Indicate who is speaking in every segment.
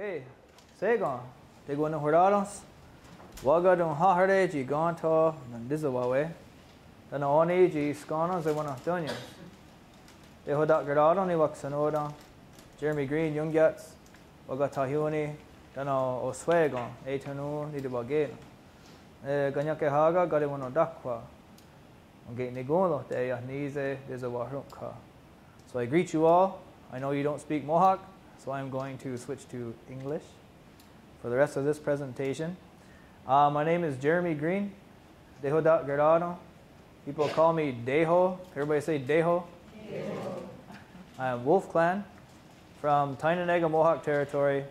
Speaker 1: Okay, Segon, te gona horados. Waga don hahare ji gonto nandizawawe. Dana oni ji skana ze wana donya. Te hodak gradon ni waksanoda. Jeremy Green Jungyats. Waga tahioni. Dana oswegon. Etanu ni de bagena. Ganyake haga gade wana dakwa. Okay, negolo te yahnize. So I greet you all. I know you don't speak Mohawk, so I'm going to switch to English for the rest of this presentation. Uh, my name is Jeremy Green, Deho Gardano. People call me Deho. Everybody say Deho. Deho. I am Wolf Clan from Tyendinaga Mohawk Territory,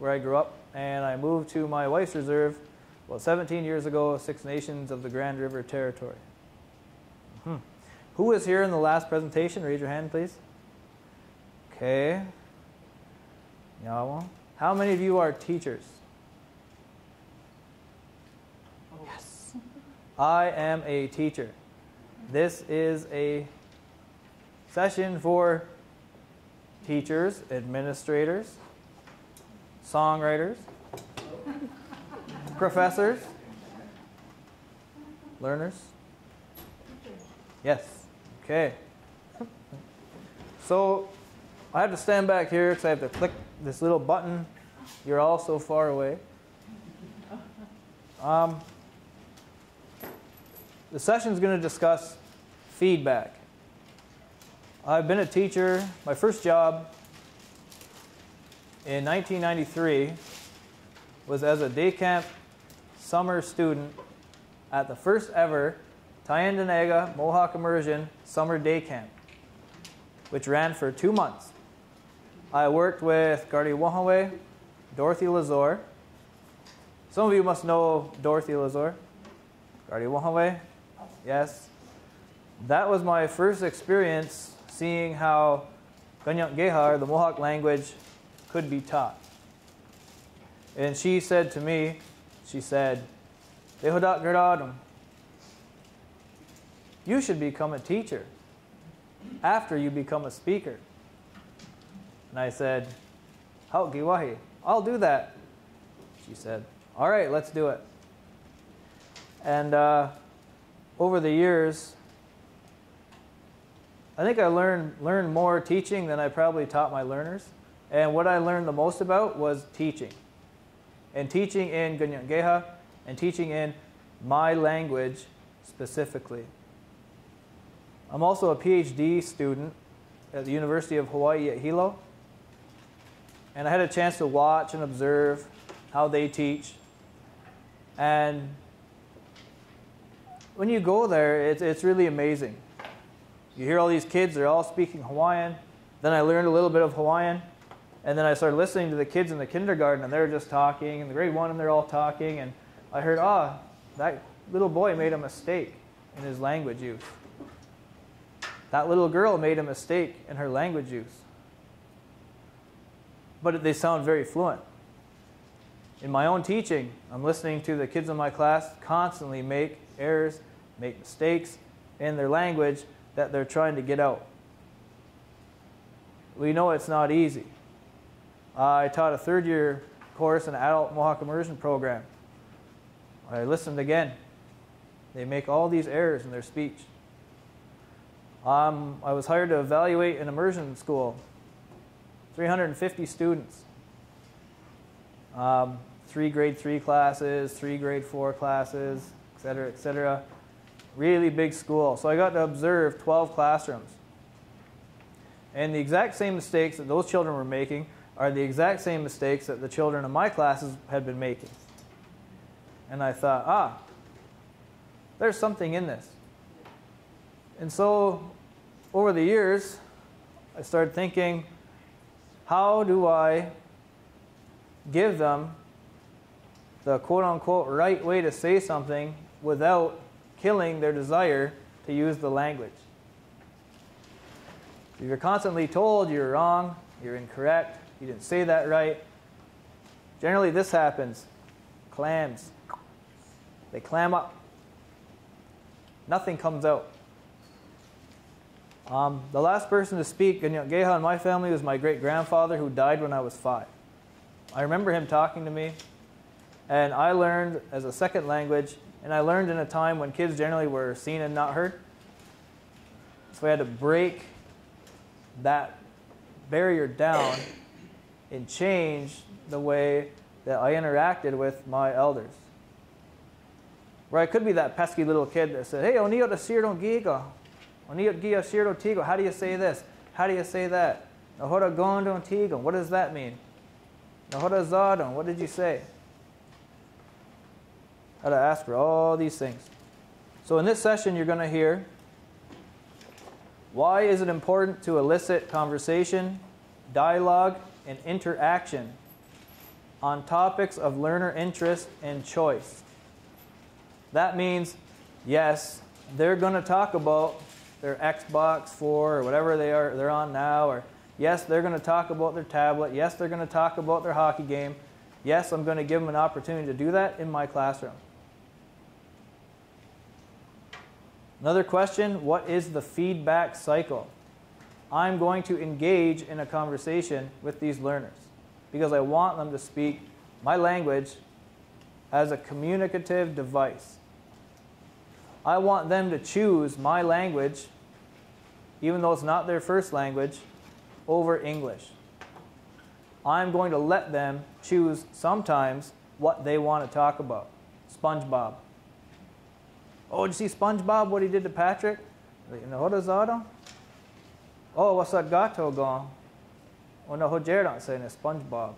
Speaker 1: where I grew up, and I moved to my wife's reserve about 17 years ago, Six Nations of the Grand River Territory. Hmm. Who was here in the last presentation? Raise your hand, please. Okay. Yawa. How many of you are teachers? Yes. I am a teacher. This is a session for teachers, administrators, songwriters, professors, learners. Yes. Okay. So I have to stand back here because I have to click this little button. You're all so far away. Um, the session is going to discuss feedback. I've been a teacher. My first job in 1993 was as a day camp summer student at the first ever Tyendinaga Mohawk Immersion Summer Day Camp, which ran for two months. I worked with Gardy Wahawe, Dorothy Lazore. Some of you must know Dorothy Lazore. Gardy Wahawe, yes. That was my first experience seeing how Ganyak Gehar, the Mohawk language, could be taught. And she said to me, she said, you should become a teacher after you become a speaker. And I said, How Giwahi, I'll do that. She said, All right, let's do it. And uh, over the years, I think I learned, learned more teaching than I probably taught my learners. And what I learned the most about was teaching. And teaching in Ganyangeha and teaching in my language specifically. I'm also a PhD student at the University of Hawaii at Hilo. And I had a chance to watch and observe how they teach. And when you go there, it's, it's really amazing. You hear all these kids, they're all speaking Hawaiian. Then I learned a little bit of Hawaiian. And then I started listening to the kids in the kindergarten, and they're just talking. And the grade one, and they're all talking. And I heard, ah, oh, that little boy made a mistake in his language use. That little girl made a mistake in her language use but they sound very fluent. In my own teaching, I'm listening to the kids in my class constantly make errors, make mistakes in their language that they're trying to get out. We know it's not easy. I taught a third year course in adult Mohawk immersion program. I listened again. They make all these errors in their speech. Um, I was hired to evaluate an immersion school 350 students. Um, three grade three classes, three grade four classes, et cetera, et cetera. Really big school. So I got to observe 12 classrooms. And the exact same mistakes that those children were making are the exact same mistakes that the children in my classes had been making. And I thought, ah, there's something in this. And so over the years, I started thinking, how do I give them the quote unquote right way to say something without killing their desire to use the language? If you're constantly told you're wrong, you're incorrect, you didn't say that right, generally this happens. Clams. They clam up. Nothing comes out. Um, the last person to speak in Geha in my family was my great grandfather who died when I was five. I remember him talking to me, and I learned as a second language, and I learned in a time when kids generally were seen and not heard. So I had to break that barrier down and change the way that I interacted with my elders. Where I could be that pesky little kid that said, Hey, onio to sirdo giga. Tigo. How do you say this? How do you say that? Nahora gondo tigo. What does that mean? Nahora zadon. What did you say? How to ask for all these things. So in this session, you're going to hear why is it important to elicit conversation, dialogue, and interaction on topics of learner interest and choice? That means, yes, they're going to talk about their Xbox 4 or whatever they are they're on now, or yes, they're going to talk about their tablet. Yes, they're going to talk about their hockey game. Yes, I'm going to give them an opportunity to do that in my classroom. Another question What is the feedback cycle? I'm going to engage in a conversation with these learners because I want them to speak my language as a communicative device. I want them to choose my language, even though it's not their first language, over English. I'm going to let them choose sometimes what they want to talk about. SpongeBob. Oh, did you see SpongeBob, what he did to Patrick? What is? Oh, what's that gato gone? Oh, no, not saying it, SpongeBob.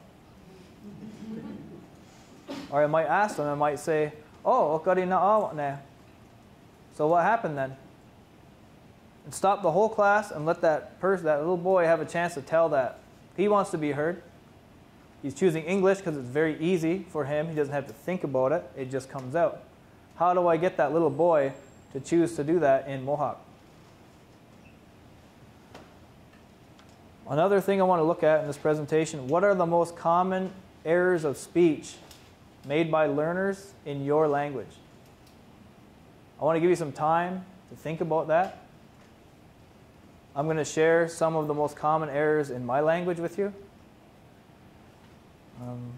Speaker 1: or I might ask them, I might say, oh, okari na So what happened then? And stop the whole class and let that person, that little boy, have a chance to tell that. He wants to be heard. He's choosing English because it's very easy for him. He doesn't have to think about it. It just comes out. How do I get that little boy to choose to do that in Mohawk? Another thing I want to look at in this presentation, what are the most common errors of speech made by learners in your language? I want to give you some time to think about that. I'm going to share some of the most common errors in my language with you. Um,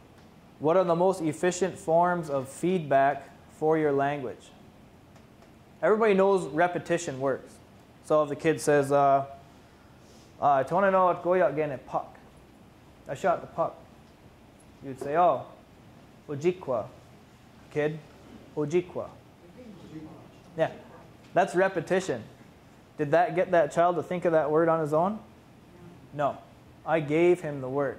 Speaker 1: what are the most efficient forms of feedback for your language. Everybody knows repetition works. So if the kid says, uh, uh, I want to know what goya again a puck. I shot the puck. You'd say, oh, ojikwa. Kid, ojikwa. Yeah, that's repetition. Did that get that child to think of that word on his own? No. I gave him the word.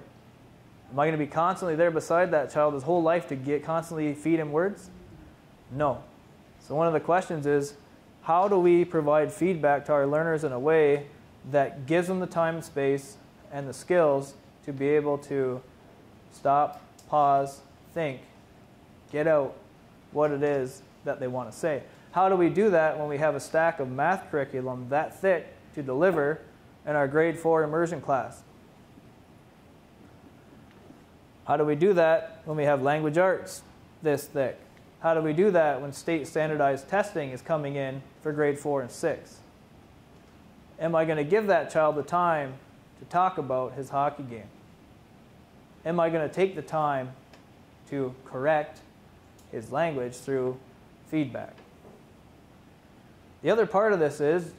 Speaker 1: Am I going to be constantly there beside that child his whole life to get constantly feed him words? No. So one of the questions is, how do we provide feedback to our learners in a way that gives them the time and space and the skills to be able to stop, pause, think, get out what it is that they want to say. How do we do that when we have a stack of math curriculum that thick to deliver in our grade 4 immersion class? How do we do that when we have language arts this thick? How do we do that when state standardized testing is coming in for grade 4 and 6? Am I going to give that child the time to talk about his hockey game? Am I going to take the time to correct his language through feedback? The other part of this is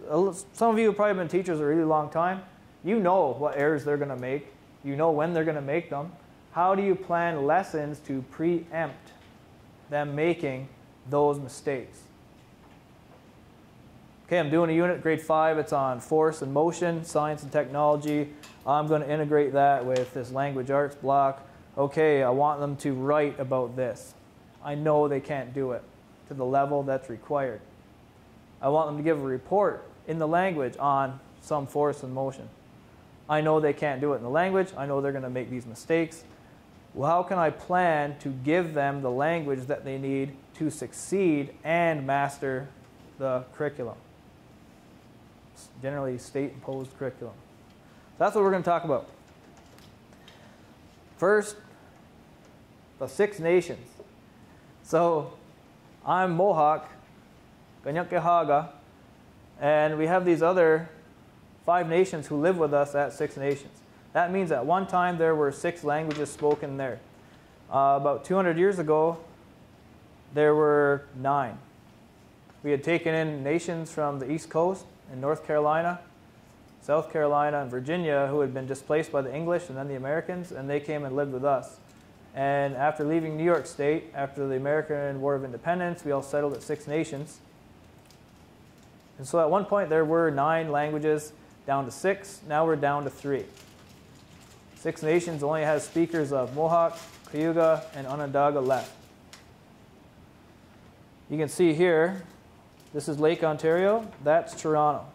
Speaker 1: some of you have probably been teachers a really long time. You know what errors they're going to make, you know when they're going to make them. How do you plan lessons to preempt them making those mistakes. Okay, I'm doing a unit, grade 5. It's on force and motion, science and technology. I'm going to integrate that with this language arts block. Okay, I want them to write about this. I know they can't do it to the level that's required. I want them to give a report in the language on some force and motion. I know they can't do it in the language. I know they're going to make these mistakes well, how can I plan to give them the language that they need to succeed and master the curriculum? It's generally state imposed curriculum. That's what we're going to talk about. First, the Six Nations. So I'm Mohawk, Ganyakehaga, and we have these other five nations who live with us at Six Nations. That means at one time there were six languages spoken there. Uh, about 200 years ago, there were nine. We had taken in nations from the East Coast in North Carolina, South Carolina, and Virginia who had been displaced by the English and then the Americans, and they came and lived with us. And after leaving New York State, after the American War of Independence, we all settled at Six Nations. And so at one point there were nine languages, down to six. Now we're down to three. Six Nations only has speakers of Mohawk, Cayuga, and Onondaga left. You can see here, this is Lake Ontario, that's Toronto.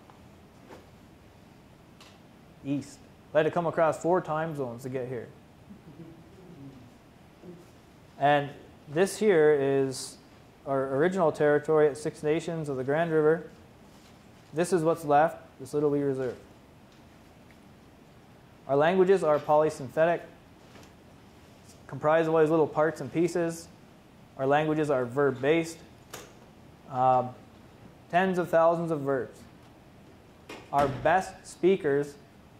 Speaker 1: East. I had to come across four time zones to get here. And this here is our original territory at Six Nations of the Grand River. This is what's left, this little we reserve. Our languages are polysynthetic, comprised of all these little parts and pieces. Our languages are verb based, um, tens of thousands of verbs. Our best speakers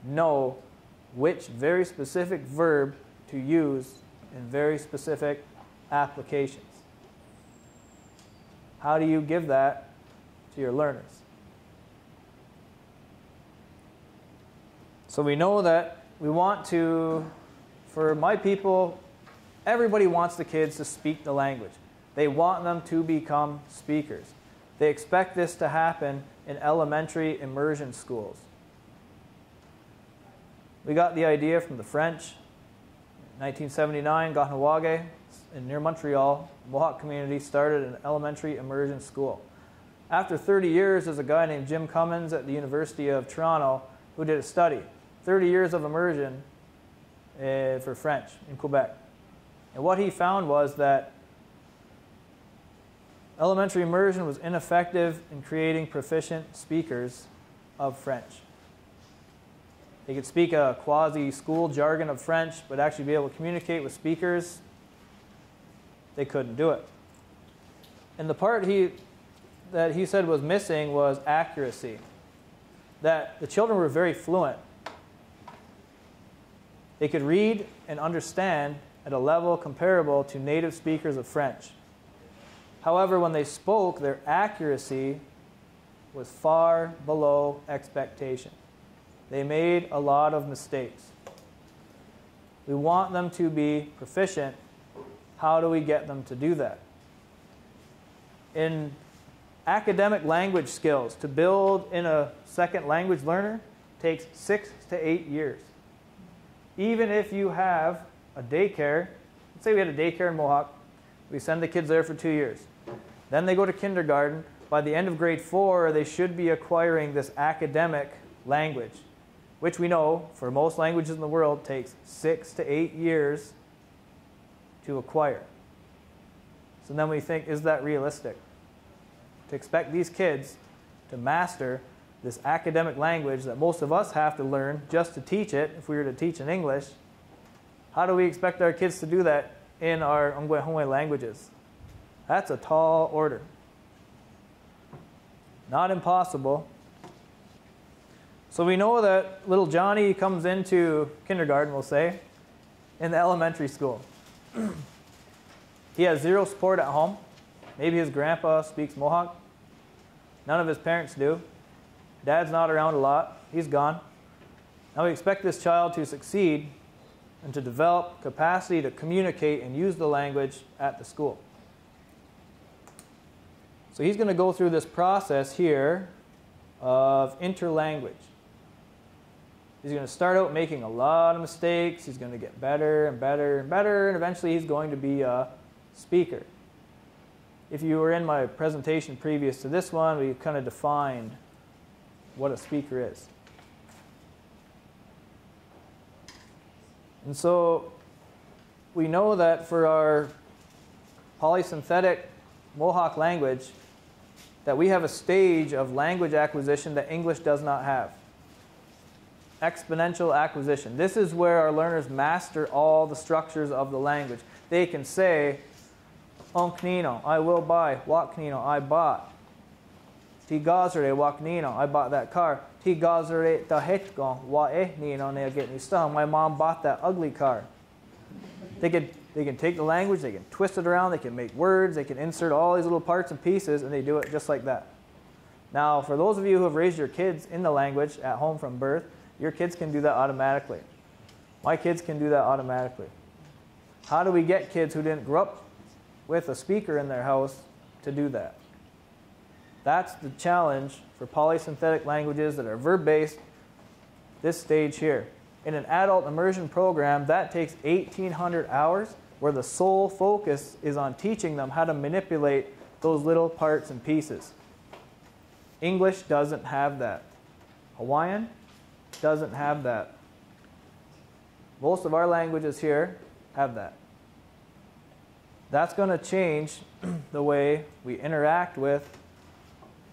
Speaker 1: know which very specific verb to use in very specific applications. How do you give that to your learners? So we know that we want to, for my people, everybody wants the kids to speak the language. They want them to become speakers. They expect this to happen in elementary immersion schools. We got the idea from the French. 1979, Kahnawake, in near Montreal, Mohawk community started an elementary immersion school. After 30 years, there's a guy named Jim Cummins at the University of Toronto who did a study. 30 years of immersion uh, for French in Quebec. And what he found was that elementary immersion was ineffective in creating proficient speakers of French. They could speak a quasi school jargon of French, but actually be able to communicate with speakers, they couldn't do it. And the part he, that he said was missing was accuracy. That the children were very fluent, they could read and understand at a level comparable to native speakers of French. However, when they spoke, their accuracy was far below expectation. They made a lot of mistakes. We want them to be proficient. How do we get them to do that? In academic language skills, to build in a second language learner takes six to eight years even if you have a daycare, let's say we had a daycare in Mohawk, we send the kids there for two years. Then they go to kindergarten. By the end of grade four, they should be acquiring this academic language, which we know for most languages in the world takes six to eight years to acquire. So then we think, is that realistic? To expect these kids to master this academic language that most of us have to learn just to teach it if we were to teach in English, how do we expect our kids to do that in our Ongwehongwe languages? That's a tall order. Not impossible. So we know that little Johnny comes into kindergarten, we'll say, in the elementary school. he has zero support at home. Maybe his grandpa speaks Mohawk. None of his parents do. Dad's not around a lot. He's gone. Now we expect this child to succeed and to develop capacity to communicate and use the language at the school. So he's going to go through this process here of interlanguage. He's going to start out making a lot of mistakes. He's going to get better and better and better, and eventually he's going to be a speaker. If you were in my presentation previous to this one, we kind of defined what a speaker is. And so we know that for our polysynthetic Mohawk language, that we have a stage of language acquisition that English does not have. Exponential acquisition. This is where our learners master all the structures of the language. They can say, Onknino, I will buy, Waknino, I bought. Ti gazare wak nino. I bought that car. Ti gazare ta hetgon wa eh nino ne get me stung. My mom bought that ugly car. They could They can take the language, they can twist it around, they can make words, they can insert all these little parts and pieces, and they do it just like that. Now, for those of you who have raised your kids in the language at home from birth, your kids can do that automatically. My kids can do that automatically. How do we get kids who didn't grow up with a speaker in their house to do that? That's the challenge for polysynthetic languages that are verb based, this stage here. In an adult immersion program, that takes 1,800 hours where the sole focus is on teaching them how to manipulate those little parts and pieces. English doesn't have that. Hawaiian doesn't have that. Most of our languages here have that. That's going to change the way we interact with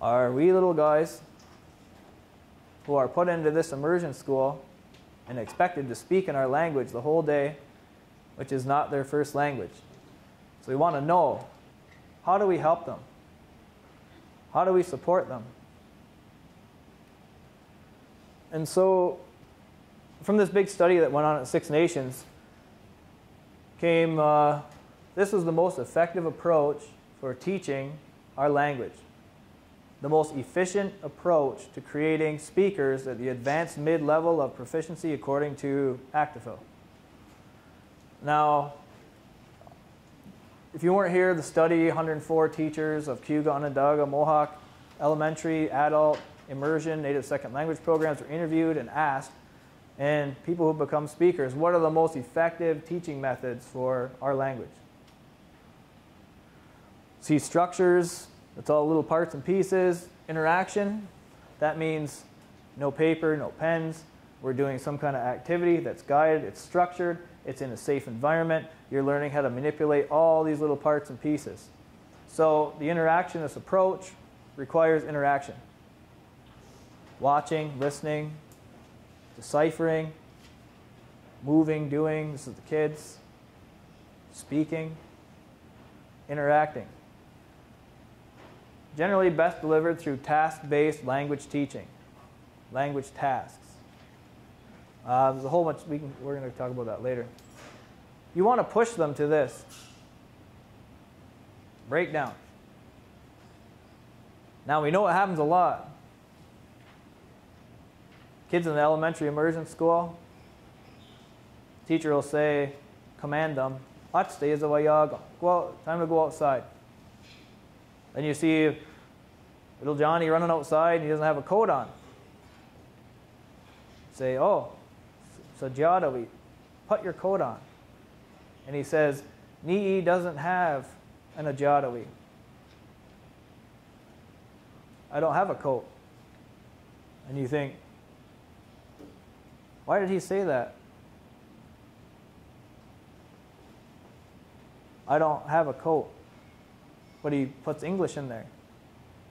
Speaker 1: our we little guys who are put into this immersion school and expected to speak in our language the whole day, which is not their first language. So we want to know how do we help them? How do we support them? And so, from this big study that went on at Six Nations, came uh, this was the most effective approach for teaching our language. The most efficient approach to creating speakers at the advanced mid level of proficiency according to ACTFL. Now, if you weren't here, the study 104 teachers of Cayuga, Onondaga, Mohawk elementary, adult, immersion, native second language programs were interviewed and asked, and people who become speakers, what are the most effective teaching methods for our language? See structures, that's all little parts and pieces. Interaction, that means no paper, no pens. We're doing some kind of activity that's guided, it's structured, it's in a safe environment. You're learning how to manipulate all these little parts and pieces. So the interactionist approach requires interaction. Watching, listening, deciphering, moving, doing, this is the kids, speaking, interacting generally best delivered through task-based language teaching, language tasks. Uh, there's a whole bunch, we can, we're going to talk about that later. You want to push them to this. Breakdown. Now we know it happens a lot. Kids in the elementary immersion school, teacher will say, command them, stay as a wayaga. Go out, time to go outside. Then you see little Johnny running outside and he doesn't have a coat on. Say, oh, Sajada, put your coat on. And he says, Ni'i doesn't have an ajadawi. I don't have a coat. And you think, why did he say that? I don't have a coat but he puts English in there.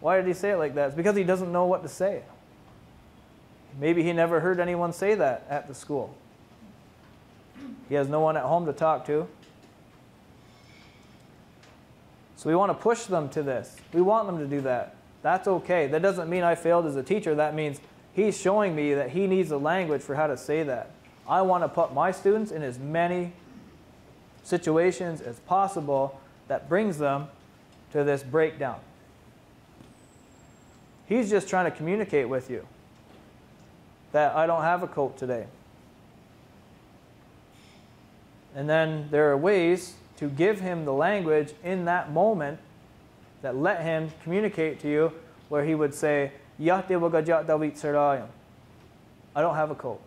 Speaker 1: Why did he say it like that? It's because he doesn't know what to say. Maybe he never heard anyone say that at the school. He has no one at home to talk to. So we want to push them to this. We want them to do that. That's okay. That doesn't mean I failed as a teacher. That means he's showing me that he needs a language for how to say that. I want to put my students in as many situations as possible that brings them to this breakdown. He's just trying to communicate with you that I don't have a coat today. And then there are ways to give him the language in that moment that let him communicate to you where he would say, I don't have a coat.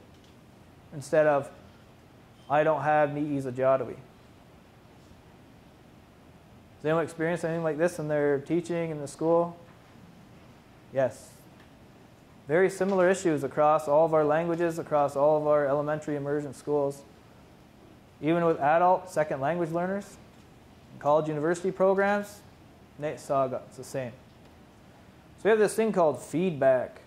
Speaker 1: Instead of, I don't have ni'iza jadawi. Has anyone experienced anything like this in their teaching in the school? Yes. Very similar issues across all of our languages, across all of our elementary immersion schools. Even with adult second language learners, college university programs, Nate Saga, it's the same. So we have this thing called feedback.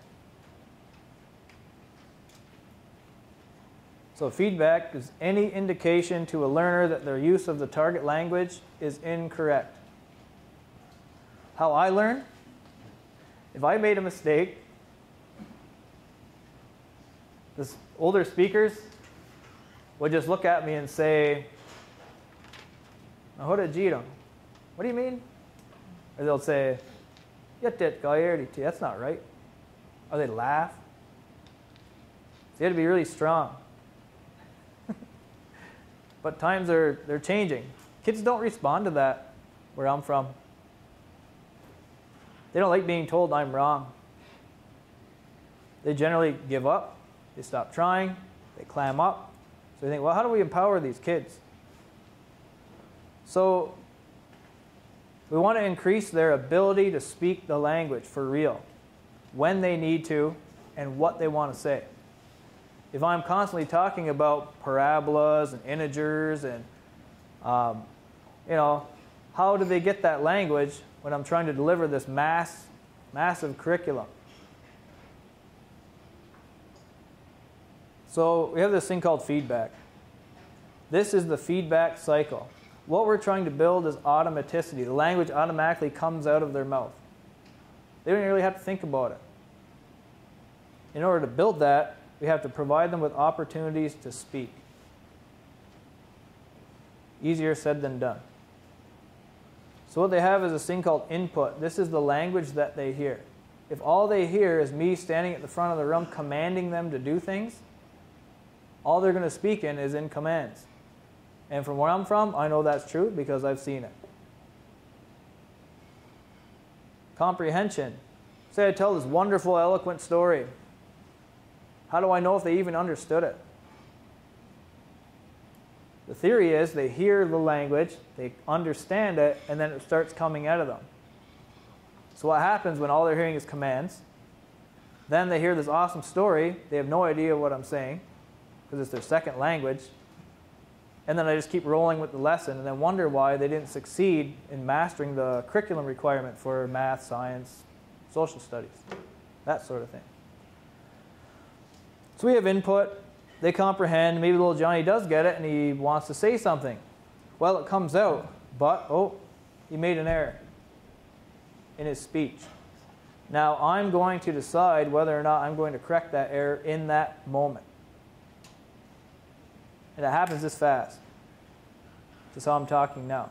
Speaker 1: So feedback is any indication to a learner that their use of the target language is incorrect. How I learn? If I made a mistake, the older speakers would just look at me and say, What do you mean? Or they'll say, That's not right. Or they laugh. So you have to be really strong. But times are they're changing. Kids don't respond to that where I'm from. They don't like being told I'm wrong. They generally give up, they stop trying, they clam up. So you think, well, how do we empower these kids? So we want to increase their ability to speak the language for real, when they need to, and what they want to say. If I'm constantly talking about parabolas and integers and, um, you know, how do they get that language when I'm trying to deliver this mass, massive curriculum? So we have this thing called feedback. This is the feedback cycle. What we're trying to build is automaticity. The language automatically comes out of their mouth. They don't really have to think about it. In order to build that, we have to provide them with opportunities to speak. Easier said than done. So, what they have is a thing called input. This is the language that they hear. If all they hear is me standing at the front of the room commanding them to do things, all they're going to speak in is in commands. And from where I'm from, I know that's true because I've seen it. Comprehension. Say I tell this wonderful, eloquent story. How do I know if they even understood it? The theory is they hear the language, they understand it, and then it starts coming out of them. So, what happens when all they're hearing is commands? Then they hear this awesome story, they have no idea what I'm saying because it's their second language, and then I just keep rolling with the lesson and then wonder why they didn't succeed in mastering the curriculum requirement for math, science, social studies, that sort of thing. So we have input, they comprehend, maybe little Johnny does get it and he wants to say something. Well, it comes out, but, oh, he made an error in his speech. Now I'm going to decide whether or not I'm going to correct that error in that moment. And it happens this fast. That's how I'm talking now.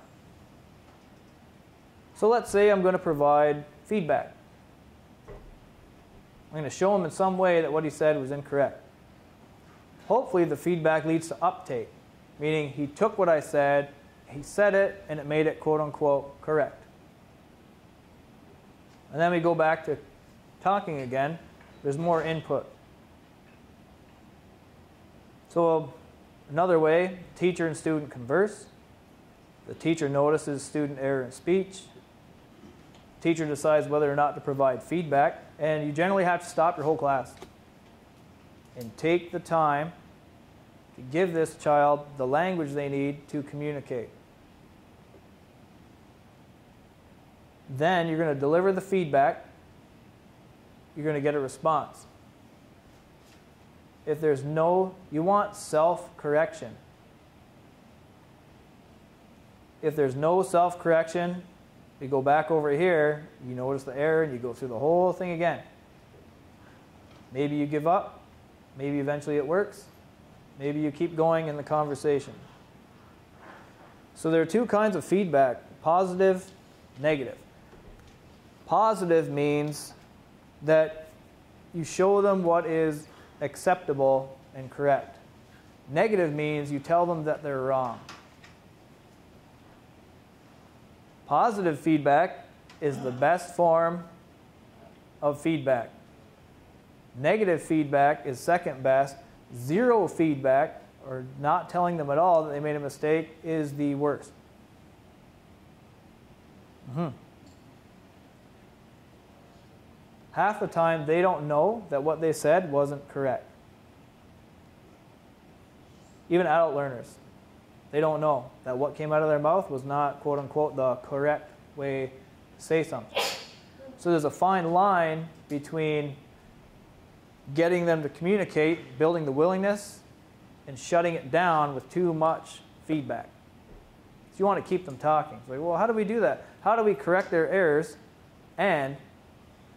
Speaker 1: So let's say I'm going to provide feedback. I'm going to show him in some way that what he said was incorrect. Hopefully, the feedback leads to uptake, meaning he took what I said, he said it, and it made it quote unquote correct. And then we go back to talking again. There's more input. So Another way, teacher and student converse. The teacher notices student error in speech. Teacher decides whether or not to provide feedback, and you generally have to stop your whole class and take the time to give this child the language they need to communicate. Then you're going to deliver the feedback. You're going to get a response if there's no, you want self correction. If there's no self correction, we go back over here, you notice the error, and you go through the whole thing again. Maybe you give up, maybe eventually it works, maybe you keep going in the conversation. So there are two kinds of feedback positive, negative. Positive means that you show them what is acceptable, and correct. Negative means you tell them that they're wrong. Positive feedback is the best form of feedback. Negative feedback is second best. Zero feedback, or not telling them at all that they made a mistake, is the worst. Mm-hmm. half the time they don't know that what they said wasn't correct. Even adult learners, they don't know that what came out of their mouth was not, quote unquote, the correct way to say something. So there's a fine line between getting them to communicate, building the willingness, and shutting it down with too much feedback. So you want to keep them talking. It's like, well, how do we do that? How do we correct their errors and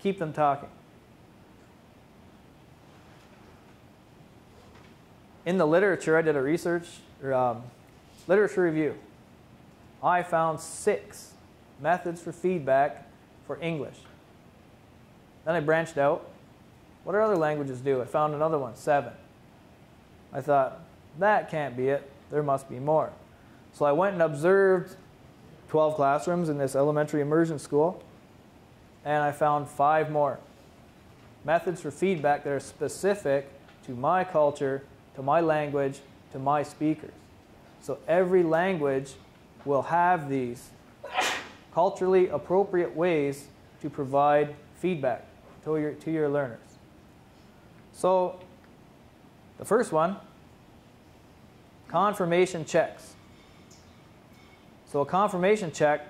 Speaker 1: keep them talking. In the literature, I did a research or um, literature review. I found six methods for feedback for English. Then I branched out. What do other languages do? I found another one, seven. I thought, that can't be it. There must be more. So I went and observed 12 classrooms in this elementary immersion school, and I found five more methods for feedback that are specific to my culture, to my language, to my speakers. So every language will have these culturally appropriate ways to provide feedback to your, to your learners. So the first one, confirmation checks. So a confirmation check,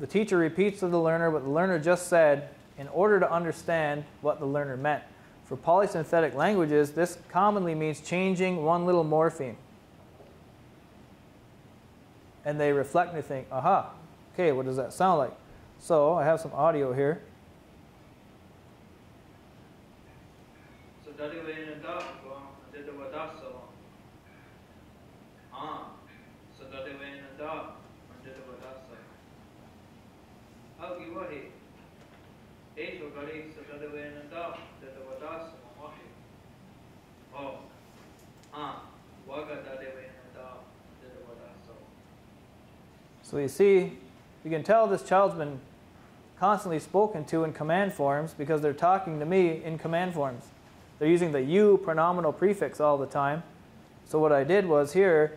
Speaker 1: the teacher repeats to the learner what the learner just said in order to understand what the learner meant. For polysynthetic languages, this commonly means changing one little morpheme. And they reflect and they think, aha, okay, what does that sound like? So I have some audio here. So you see, you can tell this child's been constantly spoken to in command forms because they're talking to me in command forms. They're using the you pronominal prefix all the time. So what I did was here,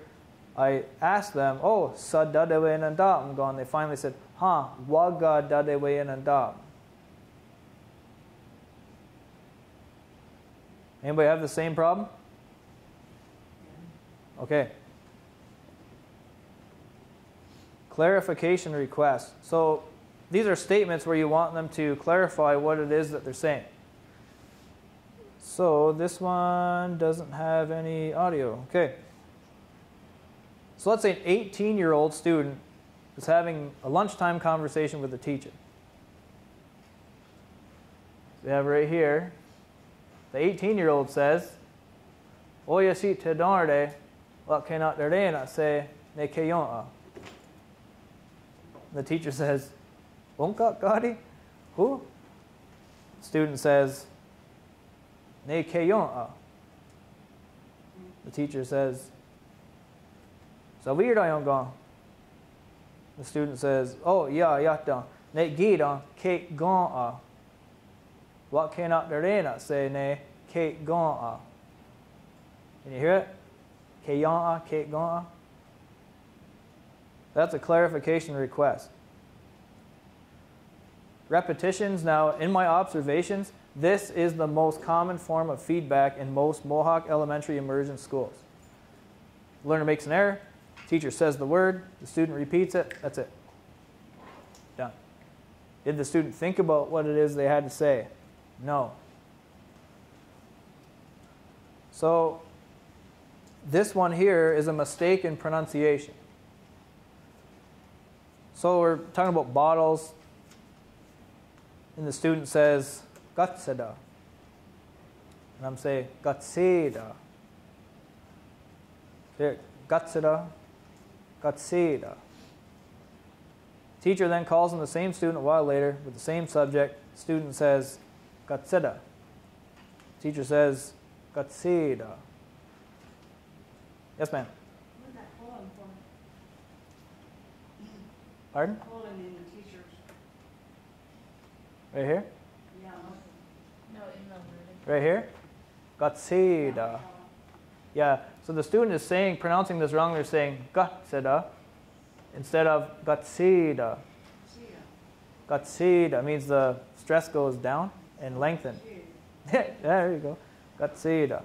Speaker 1: I asked them, oh, sa dadewe nanda gone. They finally said, ha, waga dadewe nanda. Anybody have the same problem? Okay. Clarification requests. So these are statements where you want them to clarify what it is that they're saying. So this one doesn't have any audio. Okay. So let's say an 18 year old student is having a lunchtime conversation with a teacher. We have right here, the 18 year old says, Oya si te darde, what cannot dardena say ne keyon The teacher says, Unka gadi? Who? Student says, Ne keyon The teacher says, Savir da The student says, Oh, yeah, yata. Ne gida ke gon a. What cannot darena say ne ke gon Can you hear it? Ke yon ke gon That's a clarification request. Repetitions, now in my observations, this is the most common form of feedback in most Mohawk elementary immersion schools. Learner makes an error, teacher says the word, the student repeats it, that's it. Done. Did the student think about what it is they had to say? No. So this one here is a mistake in pronunciation. So we're talking about bottles, and the student says, Gatsada. And I'm saying, Gatseda. Here, Gatsada, Gatseda. Teacher then calls on the same student a while later with the same subject. Student says, Gatseda. Teacher says, Gatseda. Yes, ma'am. Pardon? Right here? Yeah. No, in the word. Right here? Gatseda. Yeah, so the student is saying, pronouncing this wrong, they're saying gatseda instead of gatseda. Gatseda means the stress goes down and lengthen. there you go. Gatseda.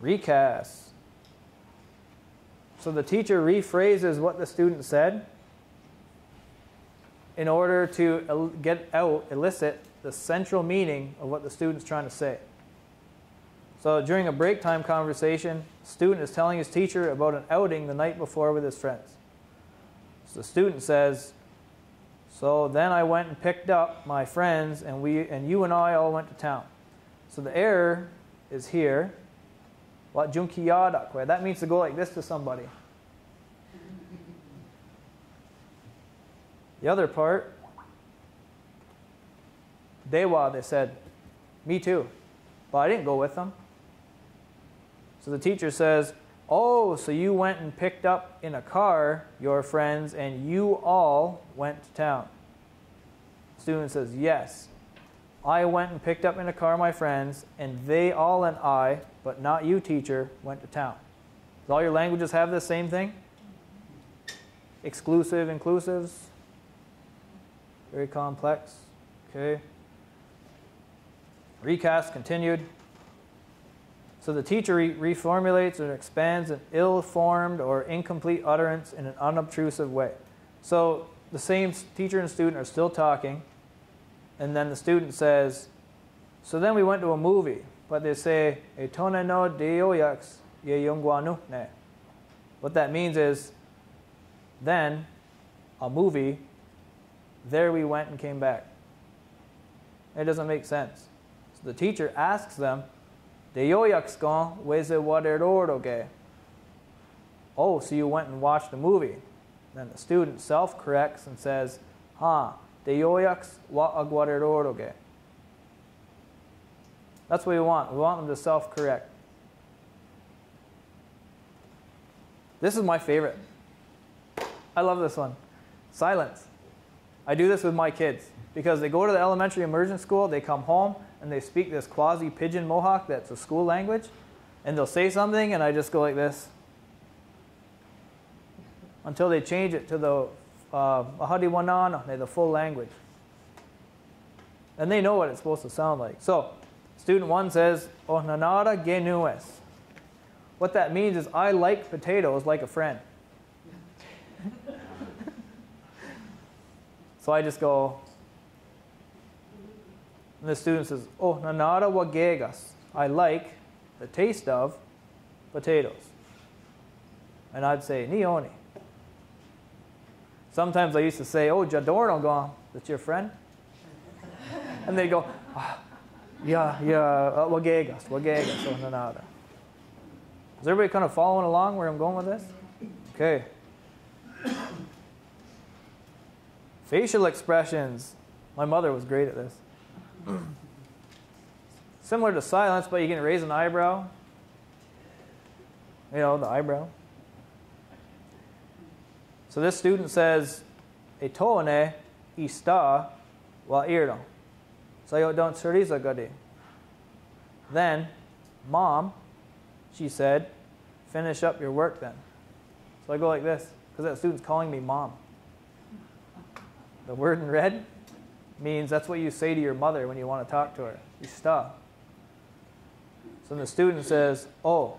Speaker 1: Recast. So the teacher rephrases what the student said in order to get out, elicit the central meaning of what the student's trying to say. So during a break time conversation, student is telling his teacher about an outing the night before with his friends. So the student says, so then I went and picked up my friends and we and you and I all went to town. So the error is here. That means to go like this to somebody. The other part, Dewa, they said, me too. But I didn't go with them. So the teacher says, Oh, so you went and picked up in a car your friends and you all went to town. Student says, Yes. I went and picked up in a car my friends, and they all and I, but not you, teacher, went to town. Does all your languages have the same thing? Exclusive, inclusives? Very complex. Okay. Recast continued. So the teacher re- reformulates or expands an ill formed or incomplete utterance in an unobtrusive way. So the same teacher and student are still talking, and then the student says, So then we went to a movie, but they say, Etone no deoyaks ye yongguanu ne. What that means is, then a movie, there we went and came back. It doesn't make sense. So the teacher asks them, Deoyakskan weze waderoroge. Oh, so you went and watched the movie. Then the student self corrects and says, Ha, deoyaks wa aguaderoroge. That's what we want. We want them to self correct. This is my favorite. I love this one. Silence. I do this with my kids because they go to the elementary immersion school, they come home, and they speak this quasi pidgin Mohawk that's a school language, and they'll say something, and I just go like this until they change it to the uh, Ahadi the full language. And they know what it's supposed to sound like. So, student one says, Ohnanara genues. What that means is, I like potatoes like a friend. so I just go, and the student says, Oh, nanara wa gegas. I like the taste of potatoes. And I'd say, Nioni. Sometimes I used to say, Oh, Jadorno gone. That's your friend? and they'd go, ah, Yeah, yeah, uh, wagegas, wagegas, oh, nanada. Is everybody kind of following along where I'm going with this? Okay. Facial expressions. My mother was great at this. Similar to silence, but you can raise an eyebrow. You know, the eyebrow. So this student says, Etoone ista wa irdo. Sayo don't suriza gadi. Then, mom, she said, finish up your work then. So I go like this, because that student's calling me mom. The word in red means that's what you say to your mother when you want to talk to her. You stop. So the student says, Oh,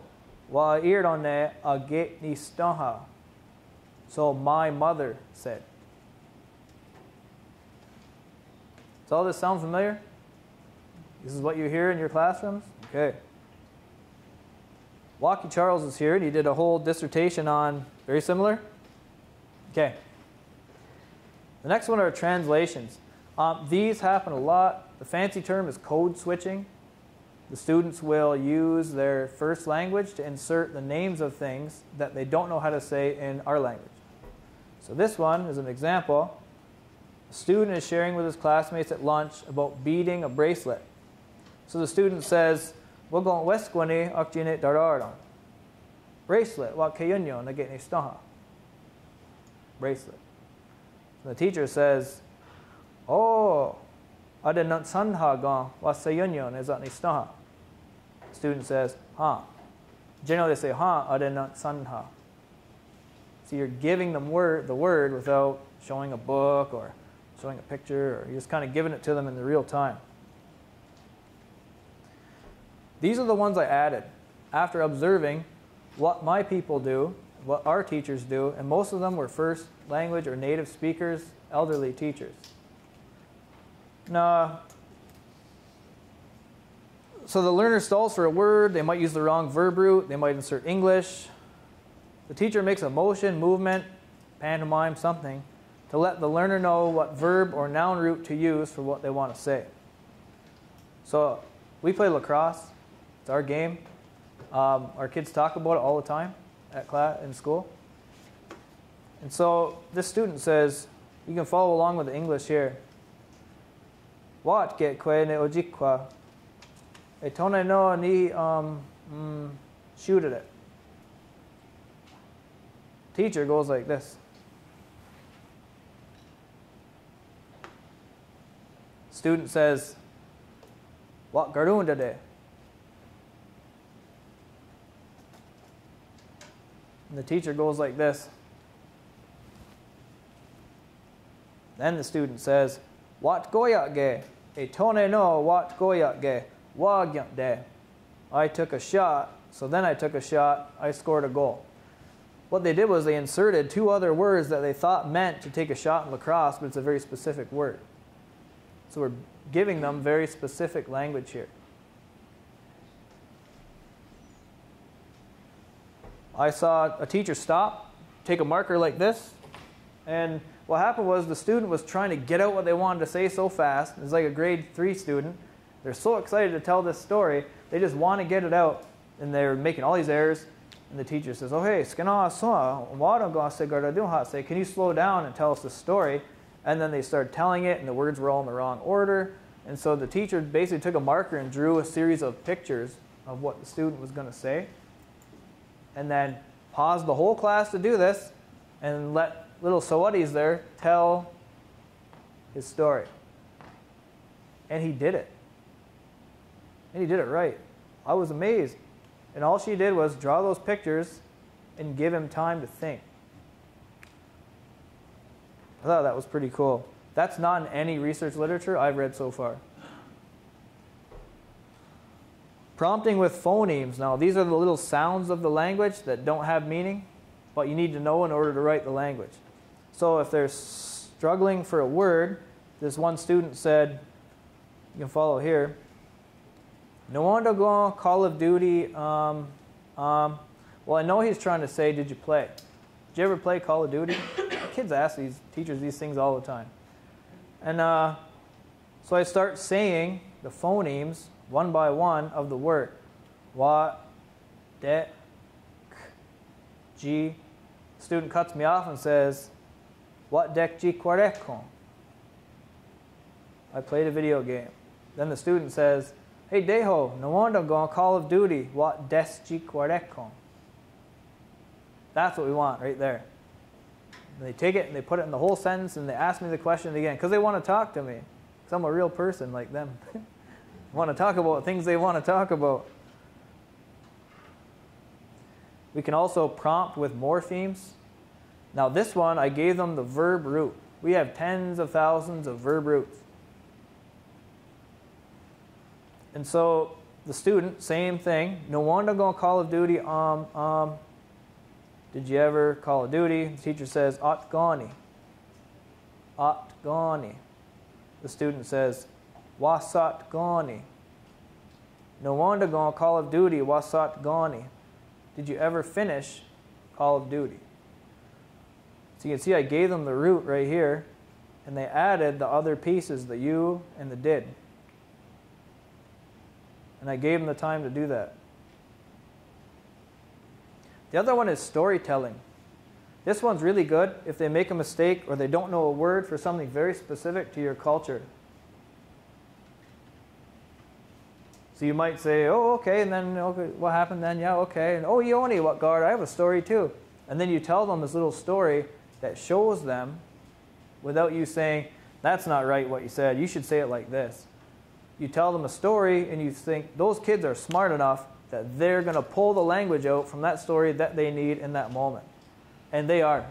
Speaker 1: wa irdone aget nistaha. So my mother said. Does all this sound familiar? This is what you hear in your classrooms? Okay. Walkie Charles is here and he did a whole dissertation on very similar. Okay. The next one are translations. Um, these happen a lot. The fancy term is code switching. The students will use their first language to insert the names of things that they don't know how to say in our language. So this one is an example. A student is sharing with his classmates at lunch about beading a bracelet. So the student says, "We're going westkwani akjine dararang." Bracelet, what kayunyo na get Bracelet. the teacher says, Oh, ada not sanha gong wasayunyon is at nistaha. Student says, ha. Generally they say ha, ada not sanha. So you're giving them word, the word without showing a book or showing a picture, or you're just kind of giving it to them in the real time. These are the ones I added after observing what my people do, what our teachers do, and most of them were first language or native speakers, elderly teachers. No. So the learner stalls for a word. They might use the wrong verb root. They might insert English. The teacher makes a motion, movement, pantomime, something to let the learner know what verb or noun root to use for what they want to say. So we play lacrosse. It's our game. Um, our kids talk about it all the time at class in school. And so this student says, you can follow along with the English here. What get kwe ne ojikwa? E tone no ni um, mm, shoot at it. Teacher goes like this. Student says, What garun today? And the teacher goes like this. Then the student says, What goyak ge? E tone no what goyak ge? Wagyant de. I took a shot, so then I took a shot, I scored a goal. What they did was they inserted two other words that they thought meant to take a shot in lacrosse, but it's a very specific word. So we're giving them very specific language here. I saw a teacher stop, take a marker like this, and what happened was the student was trying to get out what they wanted to say so fast. It's like a grade three student. They're so excited to tell this story, they just want to get it out, and they're making all these errors. And the teacher says, "Oh hey, say, can you slow down and tell us the story?" And then they started telling it, and the words were all in the wrong order. And so the teacher basically took a marker and drew a series of pictures of what the student was going to say and then paused the whole class to do this and let little Sawadis there tell his story. And he did it. And he did it right. I was amazed. And all she did was draw those pictures and give him time to think. I thought that was pretty cool. That's not in any research literature I've read so far. Prompting with phonemes. Now, these are the little sounds of the language that don't have meaning, but you need to know in order to write the language. So if they're struggling for a word, this one student said, you can follow here, no wonder go Call of Duty. Um, um, well, I know he's trying to say, did you play? Did you ever play Call of Duty? Kids ask these teachers these things all the time. And uh, so I start saying the phonemes one by one of the word. Wa, de, k, ji. Student cuts me off and says, What dek ji kwarekon? I played a video game. Then the student says, Hey Deho, no wonder going Call of Duty. What des ji kwarekon? That's what we want right there. And they take it and they put it in the whole sentence and they ask me the question again because they want to talk to me. Because I'm a real person like them. want to talk about things they want to talk about. We can also prompt with morphemes. Now this one, I gave them the verb root. We have tens of thousands of verb roots. And so the student, same thing. No wonder going Call of Duty. Um, um, did you ever Call of Duty? The teacher says, Otgani. Otgani. The student says, Wasat Gani. No wonder going Call of Duty, Wasat Gani. Did you ever finish Call of Duty? So you can see I gave them the root right here, and they added the other pieces, the you and the did. And I gave them the time to do that. The other one is storytelling. This one's really good if they make a mistake or they don't know a word for something very specific to your culture. So you might say, oh, okay, and then okay, what happened then? Yeah, okay. And oh, Yoni, what guard? I have a story too. And then you tell them this little story that shows them without you saying, that's not right what you said. You should say it like this. You tell them a story and you think those kids are smart enough that they're going to pull the language out from that story that they need in that moment. And they are.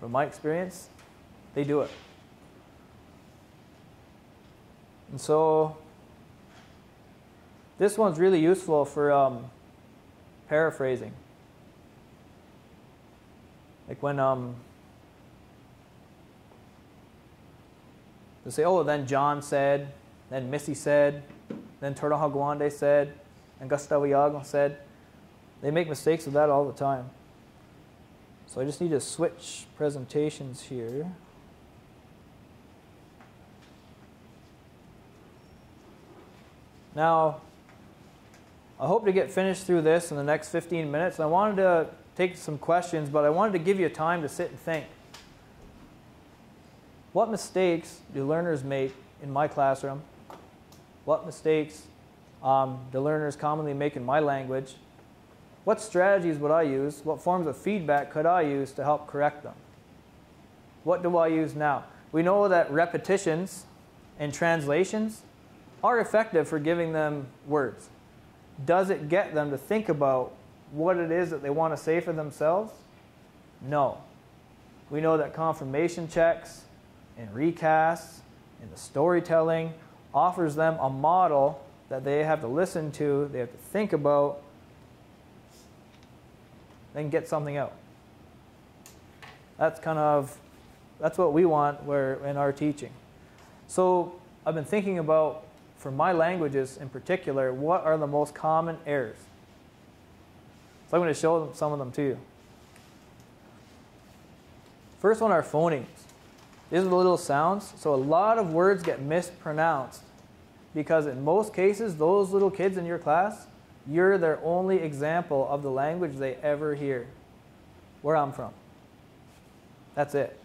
Speaker 1: From my experience, they do it. And so this one's really useful for um, paraphrasing. Like when um, they say, oh, then John said, then Missy said, then Turtle Hagwande said, and Gustavo Iago said. They make mistakes with that all the time. So I just need to switch presentations here. Now, I hope to get finished through this in the next 15 minutes. I wanted to take some questions, but I wanted to give you time to sit and think. What mistakes do learners make in my classroom? What mistakes um, do learners commonly make in my language? What strategies would I use? What forms of feedback could I use to help correct them? What do I use now? We know that repetitions and translations are effective for giving them words. Does it get them to think about what it is that they want to say for themselves? No. We know that confirmation checks and recasts and the storytelling offers them a model that they have to listen to, they have to think about, then get something out. That's kind of that's what we want where in our teaching. So I've been thinking about for my languages in particular, what are the most common errors? So I'm going to show some of them to you. First one are phonemes. These are the little sounds. So a lot of words get mispronounced because in most cases, those little kids in your class, you're their only example of the language they ever hear. Where I'm from. That's it.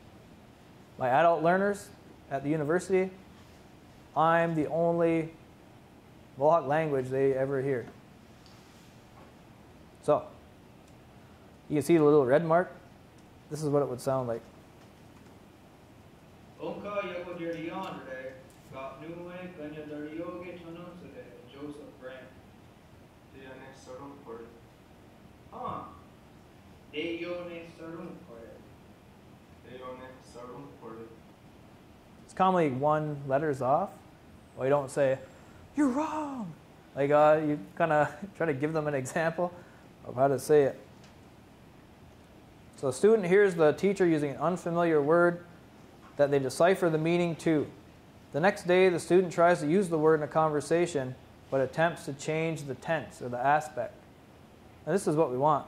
Speaker 1: My adult learners at the university, I'm the only Mohawk language they ever hear. So, you can see the little red mark. This is what it would sound like. Joseph Grant. It's commonly one letters off. Well, you don't say, you're wrong. Like uh, you kind of try to give them an example of how to say it. So a student hears the teacher using an unfamiliar word that they decipher the meaning to. The next day, the student tries to use the word in a conversation, but attempts to change the tense or the aspect. And this is what we want.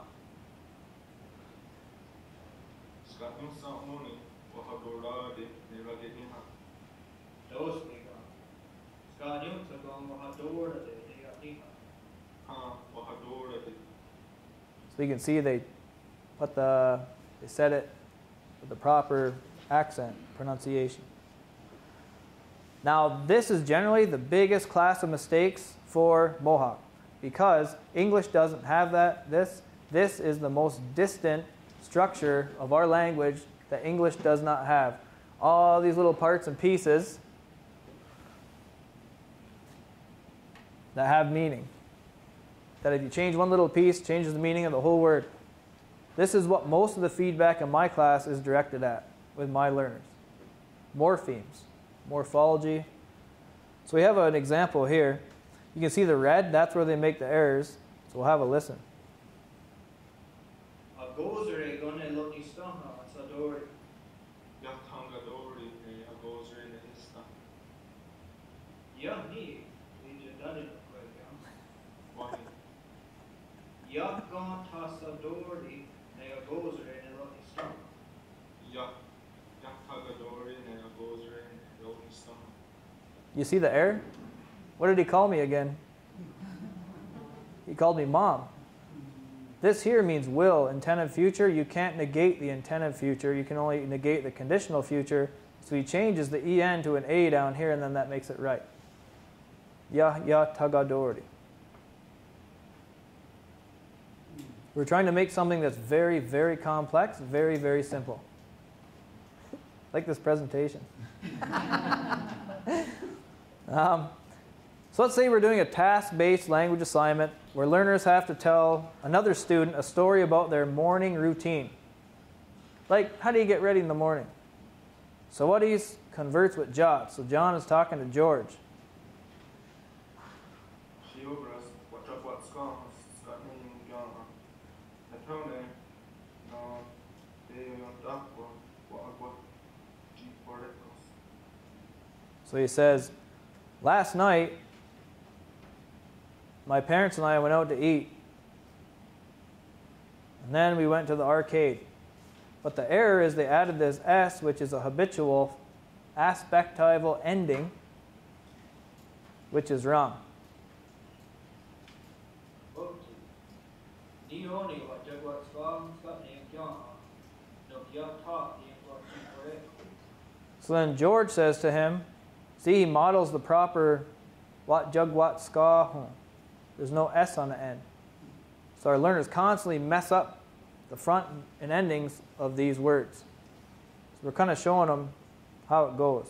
Speaker 1: So you can see they put the, they said it with the proper accent, pronunciation. Now, this is generally the biggest class of mistakes for Mohawk because English doesn't have that. This, this is the most distant structure of our language that English does not have. All these little parts and pieces that have meaning. That if you change one little piece, changes the meaning of the whole word. This is what most of the feedback in my class is directed at with my learners. Morphemes, morphology. So we have an example here. You can see the red, that's where they make the errors. So we'll have a listen. Ja, ni, You see the error? What did he call me again? He called me mom. This here means will, intended future. You can't negate the intended future. You can only negate the conditional future. So he changes the en to an a down here, and then that makes it right. Ya ya tagadori. We're trying to make something that's very, very complex, very, very simple. like this presentation. um, so let's say we're doing a task-based language assignment where learners have to tell another student a story about their morning routine. Like, how do you get ready in the morning? So what he's converts with John. So John is talking to George. So he says, Last night, my parents and I went out to eat. And then we went to the arcade. But the error is they added this S, which is a habitual aspectival ending, which is wrong. So then George says to him, see, he models the proper wat jug wat ska. There's no S on the end. So our learners constantly mess up the front and endings of these words. So we're kind of showing them how it goes.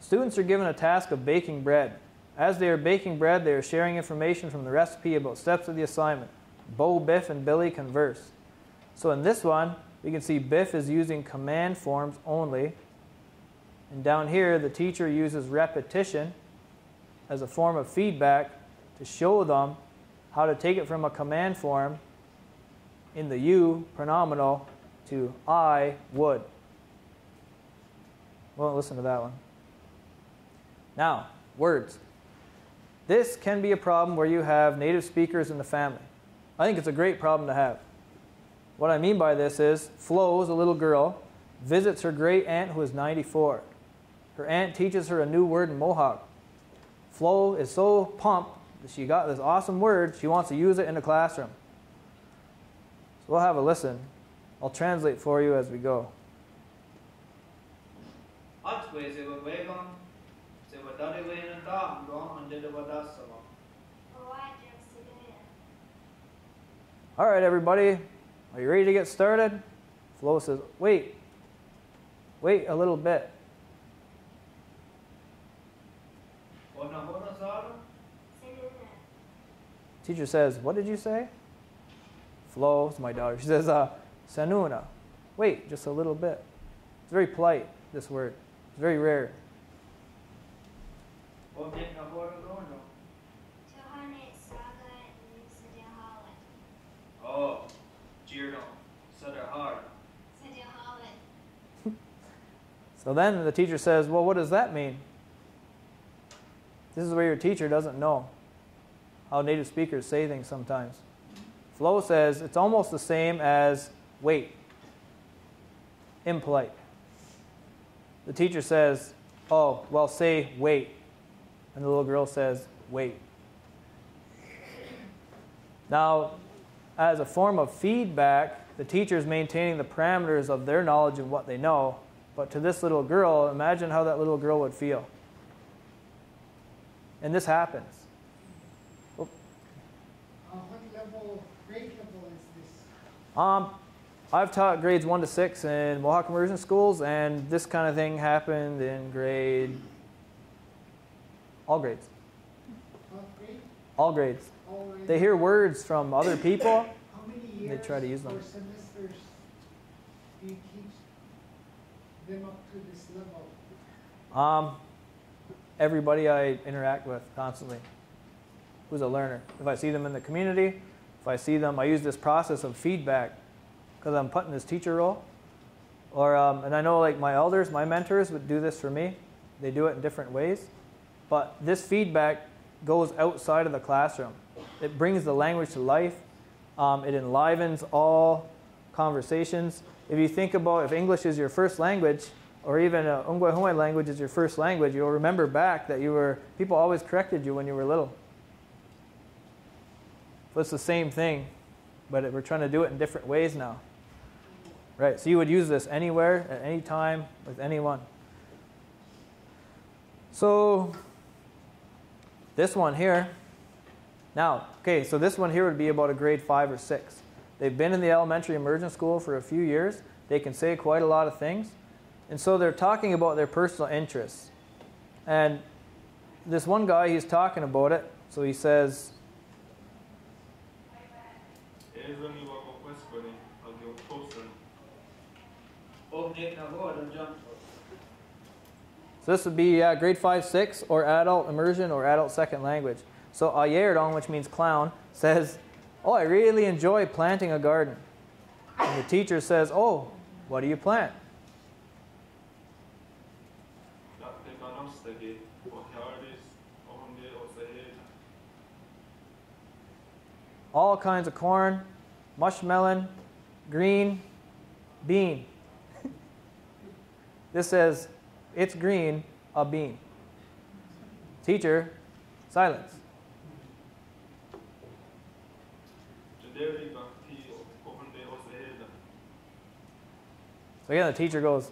Speaker 1: Students are given a task of baking bread. As they are baking bread, they are sharing information from the recipe about steps of the assignment. Bo, Biff, and Billy converse. So in this one, we can see Biff is using command forms only. And down here, the teacher uses repetition as a form of feedback to show them how to take it from a command form in the you pronominal to I would. Well, listen to that one. Now, words. This can be a problem where you have native speakers in the family. I think it's a great problem to have. What I mean by this is Flo is a little girl, visits her great aunt who is 94. Her aunt teaches her a new word in Mohawk. Flo is so pumped that she got this awesome word, she wants to use it in the classroom. So we'll have a listen. I'll translate for you as we go. All right, everybody, are you ready to get started? Flo says, wait, wait a little bit. Teacher says, what did you say? Flo, it's my daughter. She says, uh, sanuna. Wait, just a little bit. It's very polite, this word. It's very rare.
Speaker 2: Oh,
Speaker 1: So then the teacher says, Well, what does that mean? This is where your teacher doesn't know how native speakers say things sometimes. Flo says it's almost the same as wait, impolite. The teacher says, Oh, well, say wait. And the little girl says, Wait. Now, as a form of feedback, the teacher is maintaining the parameters of their knowledge and what they know. But to this little girl, imagine how that little girl would feel. And this happens.
Speaker 3: Oh. Uh, what level, grade level is this?
Speaker 1: Um, I've taught grades 1 to 6 in Mohawk Immersion Schools, and this kind of thing happened in grade, all grades.
Speaker 3: grade?
Speaker 1: All grades.
Speaker 3: All grades.
Speaker 1: They hear words from other people.
Speaker 3: How many years
Speaker 1: they try to use them.
Speaker 3: semesters do you teach them up to this level?
Speaker 1: Um, everybody I interact with constantly who's a learner. If I see them in the community, if I see them, I use this process of feedback because I'm putting this teacher role. Or, um, and I know like my elders, my mentors would do this for me. They do it in different ways. But this feedback goes outside of the classroom. It brings the language to life. Um, it enlivens all conversations. If you think about if English is your first language, or even uh, Ungwe language is your first language, you'll remember back that you were, people always corrected you when you were little. So it's the same thing, but it, we're trying to do it in different ways now. Right, so you would use this anywhere, at any time, with anyone. So, this one here, now, okay, so this one here would be about a grade 5 or 6. They've been in the elementary immersion school for a few years. They can say quite a lot of things. And so they're talking about their personal interests. And this one guy, he's talking about it. So he says, So this would be uh, grade 5, 6, or adult immersion, or adult second language. So Ayerdon, which means clown, says, Oh, I really enjoy planting a garden. And the teacher says, Oh, what do you plant? All kinds of corn, mushmelon, green, bean. this says, it's green, a bean. Teacher, silence.
Speaker 2: Jerika ki ohunde oseheda.
Speaker 1: So again, the teacher goes,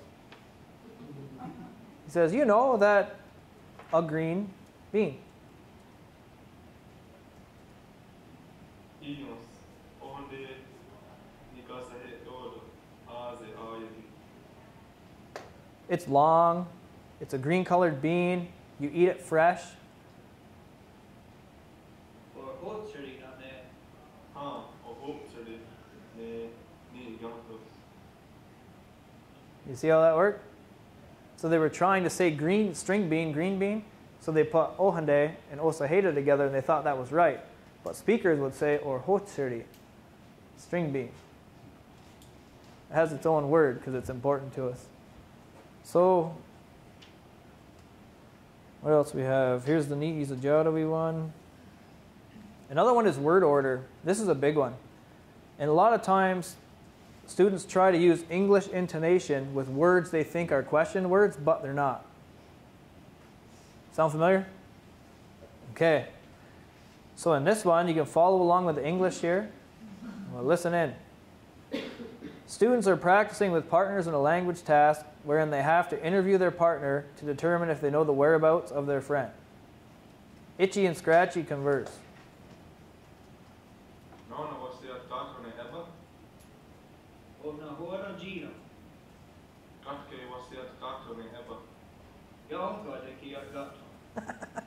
Speaker 1: he says, You know that a green bean.
Speaker 2: Inos ohunde nikasahe todo aze ayedi.
Speaker 1: It's long, it's a green colored bean, you eat it fresh.
Speaker 4: Or orcharding on that.
Speaker 2: Ha ohopsede ne ni gantos.
Speaker 1: You see how that worked? So they were trying to say green string bean, green bean. So they put ohande and osaheda together and they thought that was right. But speakers would say or hotsuri, string bean. It has its own word because it's important to us. So what else we have? Here's the Ni'i Zajadawi one. Another one is word order. This is a big one. And a lot of times students try to use English intonation with words they think are question words, but they're not. Sound familiar? Okay. So in this one, you can follow along with the English here. Well, listen in. Students are practicing with partners in a language task wherein they have to interview their partner to determine if they know the whereabouts of their friend. Itchy and Scratchy converse.
Speaker 4: Got.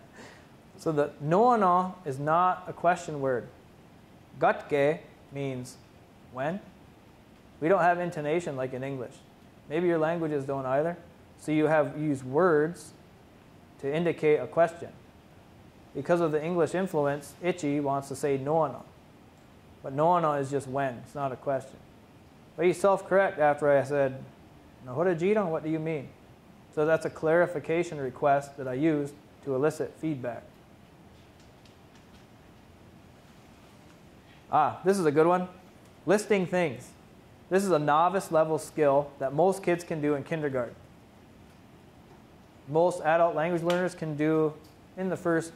Speaker 1: So the noana is not a question word. Gutke means when. We don't have intonation like in English. Maybe your languages don't either. So you have used words to indicate a question. Because of the English influence, Ichi wants to say noana. But noana is just when, it's not a question. But he's self-correct after I said, Nahora Jidong, what do you mean? So that's a clarification request that I used to elicit feedback. Ah, this is a good one. Listing things. This is a novice level skill that most kids can do in kindergarten. Most adult language learners can do in the first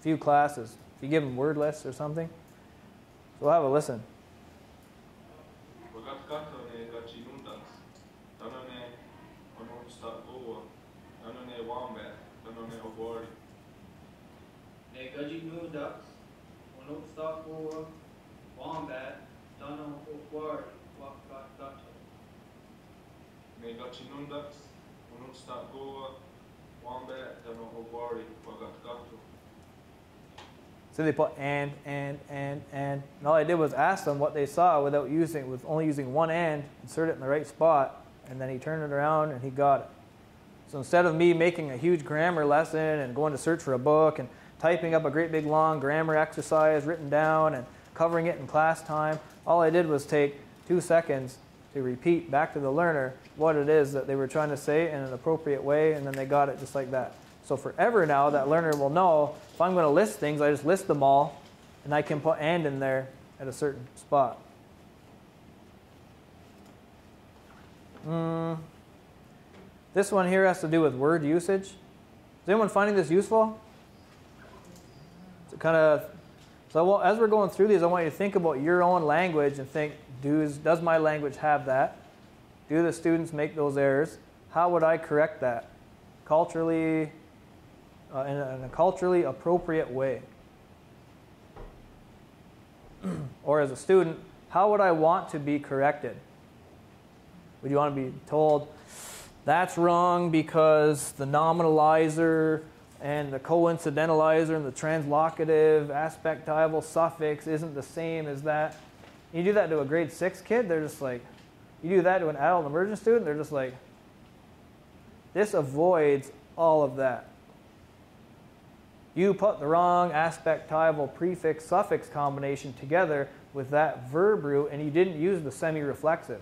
Speaker 1: few classes. If you give them word lists or something. So we'll have a listen.
Speaker 4: Gaji nu ducks. Ono stop for wombat. Dano ward. Wak got got.
Speaker 2: Ne gachi nundans. Onon sta goa. Wambe. Tano obori. Vagat.
Speaker 1: So they put and, and, and, and. And all I did was ask them what they saw without using, with only using one and, insert it in the right spot, and then he turned it around and he got it. So instead of me making a huge grammar lesson and going to search for a book and typing up a great big long grammar exercise written down and covering it in class time, all I did was take two seconds to repeat back to the learner what it is that they were trying to say in an appropriate way, and then they got it just like that. So forever now, that learner will know if I'm going to list things, I just list them all, and I can put and in there at a certain spot. Mm. This one here has to do with word usage. Is anyone finding this useful? Kind of. So as we're going through these, I want you to think about your own language and think: Does does my language have that? Do the students make those errors? How would I correct that? Culturally, uh, in, a, in a culturally appropriate way. or as a student, how would I want to be corrected? Would you want to be told, that's wrong because the nominalizer and the coincidentalizer and the translocative aspectival suffix isn't the same as that? You do that to a grade six kid, they're just like, you do that to an adult emergent student, they're just like, this avoids all of that. You put the wrong aspectival prefix suffix combination together with that verb root and you didn't use the semi reflexive.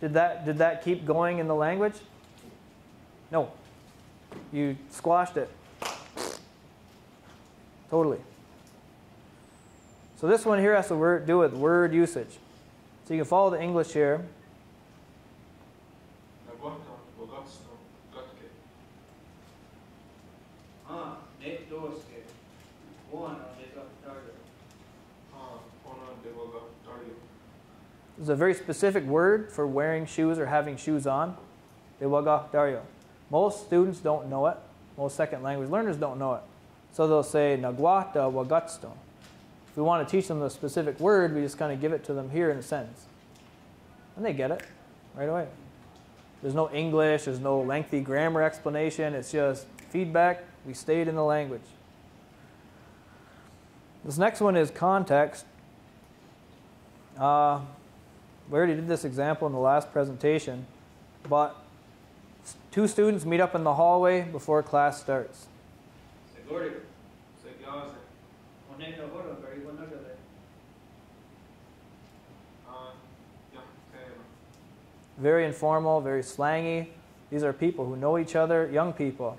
Speaker 1: Did that, did that keep going in the language? No. You squashed it. Totally. So this one here has to word, do with word usage. So you can follow the English here.
Speaker 2: Nagwata vagatsto gatke.
Speaker 4: Ah, ne doske. One on the got target.
Speaker 2: Ha
Speaker 1: There's a very specific word for wearing shoes or having shoes on. Dewaga Dario. Most students don't know it. Most second language learners don't know it. So they'll say Naguata Wagatsto. If we want to teach them the specific word, we just kind of give it to them here in a sentence. And they get it right away. There's no English, there's no lengthy grammar explanation. It's just feedback. We stayed in the language. This next one is context. Uh, we already did this example in the last presentation, but two students meet up in the hallway before class starts.
Speaker 4: Seguro.
Speaker 2: Se clase.
Speaker 4: One no horo, very one other.
Speaker 2: Ja, se
Speaker 1: Very informal, very slangy. These are people who know each other, young people.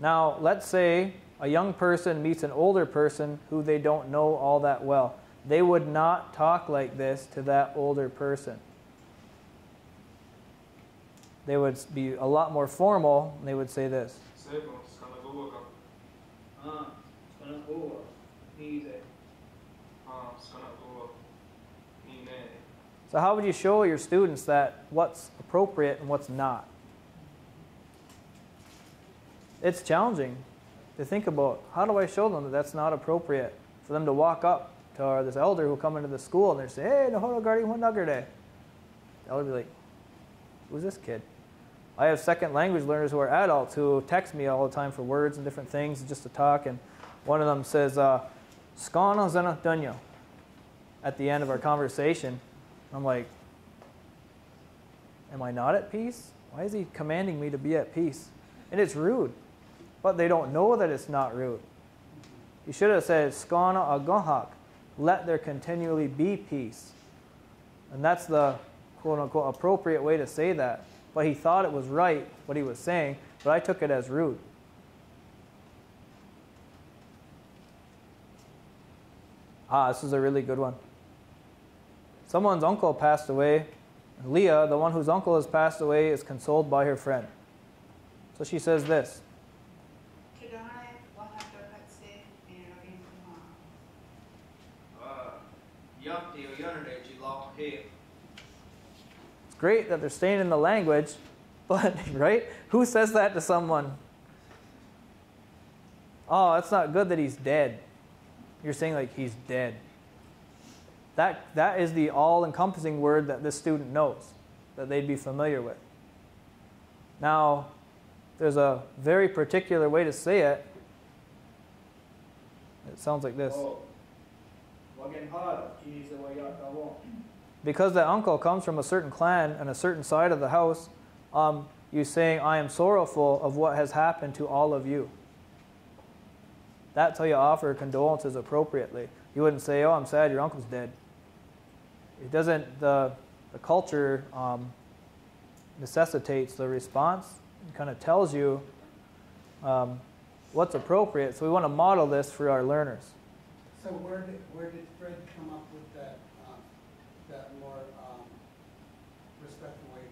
Speaker 1: Now, let's say a young person meets an older person who they don't know all that well. They would not talk like this to that older person. They would be a lot more formal, and they would say this. So, how would you show your students that what's appropriate and what's not? It's challenging to think about how do I show them that that's not appropriate for them to walk up to this elder who come into the school and they say, "Hey, Nahoro Gardi Hunagerde." The elder would be like, "Who's this kid?" I have second language learners who are adults who text me all the time for words and different things just to talk, and one of them says, uh, "Skana zena dunyo." At the end of our conversation, I'm like, Am I not at peace? Why is he commanding me to be at peace? And it's rude. But they don't know that it's not rude. He should have said, Skana agohak. Let there continually be peace. And that's the quote unquote appropriate way to say that. But he thought it was right what he was saying, but I took it as rude. Ah, this is a really good one. Someone's uncle passed away. Leah, the one whose uncle has passed away, is consoled by her friend. So she says this great that they're staying in the language, but, right? Who says that to someone? Oh, that's not good that he's dead. You're saying, like, he's dead. That, that is the all encompassing word that this student knows, that they'd be familiar with. Now, there's a very particular way to say it. It sounds like this. Because that uncle comes from a certain clan and a certain side of the house, um, you saying, I am sorrowful of what has happened to all of you. That's how you offer condolences appropriately. You wouldn't say, Oh, I'm sad your uncle's dead. It doesn't, the, the culture um, necessitates the response, it kind of tells you um, what's appropriate. So we want to model this for our learners.
Speaker 3: So where did, where did Fred come up with that more, um, respectful way,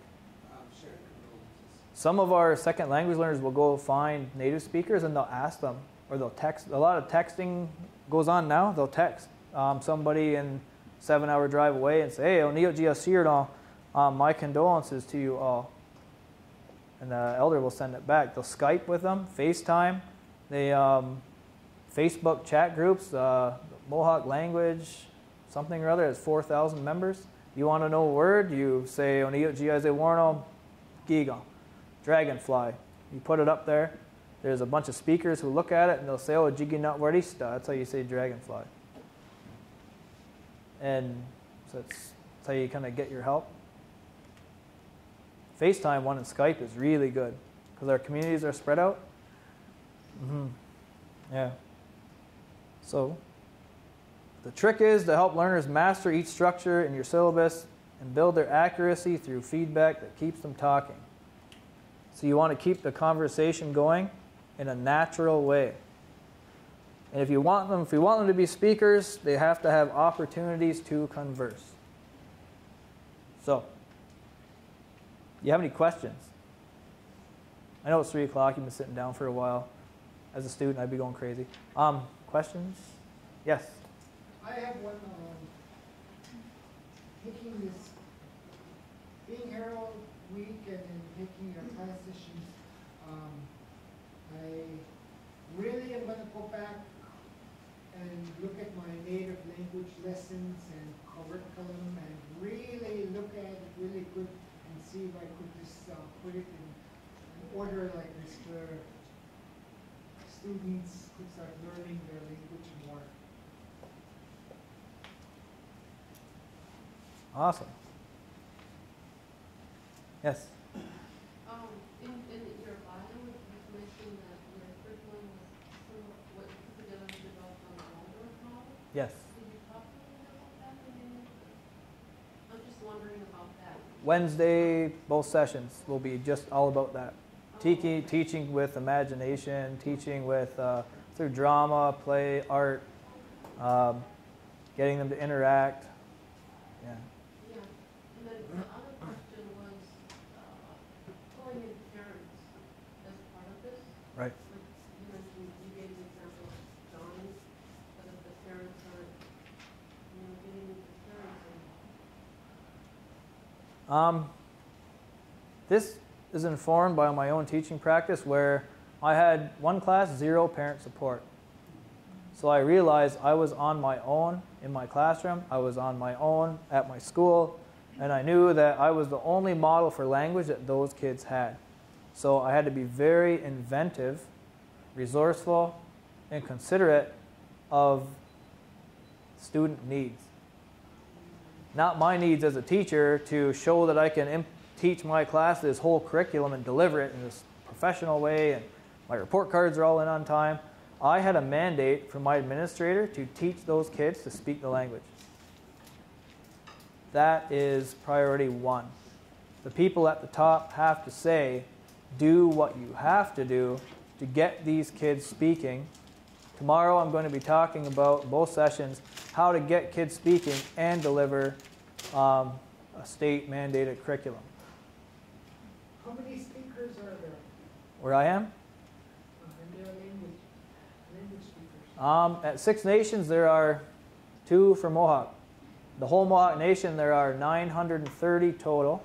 Speaker 3: um, sharing condolences?
Speaker 1: Some of our second language learners will go find native speakers and they'll ask them, or they'll text. A lot of texting goes on now. They'll text um, somebody in seven hour drive away and say, "Hey, O'Neill Giasirdo, um, my condolences to you all." And the elder will send it back. They'll Skype with them, FaceTime. They um, Facebook chat groups, uh, Mohawk language, something or other has 4,000 members. You want to know a word? You say O'Neill Giaze Warno, Giga dragonfly. You put it up there. There's a bunch of speakers who look at it and they'll say, "Oh, jigi not warista." That's how you say dragonfly. And so that's, that's how you kind of get your help. FaceTime one and Skype is really good because our communities are spread out. Mm -hmm. Yeah. So the trick is to help learners master each structure in your syllabus and build their accuracy through feedback that keeps them talking. So you want to keep the conversation going in a natural way. And if you want them, if you want them to be speakers, they have to have opportunities to converse. So, you have any questions? I know it's three o'clock. You've been sitting down for a while. As a student, I'd be going crazy. Um, questions? Yes.
Speaker 3: I have one, um,
Speaker 5: taking this, being Herald Week and in taking your class sessions, um, I really am gonna go back and look at my native language lessons and curriculum and really look at it really good and see if I could just, uh, put it in, in order like this where students could start learning their language more.
Speaker 1: Awesome. Yes.
Speaker 6: Um, in, in your bio, you mentioned that your curriculum was somewhat what you put together developed on the Waldorf model.
Speaker 1: Yes.
Speaker 6: Could you talk a little bit about that? I mean, I'm just wondering about that.
Speaker 1: Wednesday, both sessions will be just all about that.
Speaker 6: Um,
Speaker 1: Tiki, teaching with imagination, teaching with uh, through drama, play, art, um, getting them to interact. Yeah.
Speaker 6: Yeah, and then the other question was, uh, pulling in parents as part of this.
Speaker 1: Right.
Speaker 6: Like you mentioned, you gave an example of Johnny, but if the parents aren't, you know, getting with the parents and
Speaker 1: Um, this is informed by my own teaching practice where I had one class, zero parent support. So I realized I was on my own in my classroom, I was on my own at my school, and I knew that I was the only model for language that those kids had. So I had to be very inventive, resourceful, and considerate of student needs not my needs as a teacher to show that I can teach my class this whole curriculum and deliver it in this professional way and my report cards are all in on time. I had a mandate from my administrator to teach those kids to speak the language. That is priority one. The people at the top have to say, do what you have to do to get these kids speaking. Tomorrow I'm going to be talking about both sessions how to get kids speaking and deliver um, a state mandated curriculum.
Speaker 5: How many speakers are there
Speaker 1: Where I am,
Speaker 5: uh, in their language, language speakers?
Speaker 1: um, at Six Nations there are two for Mohawk. The whole Mohawk Nation there are 930 total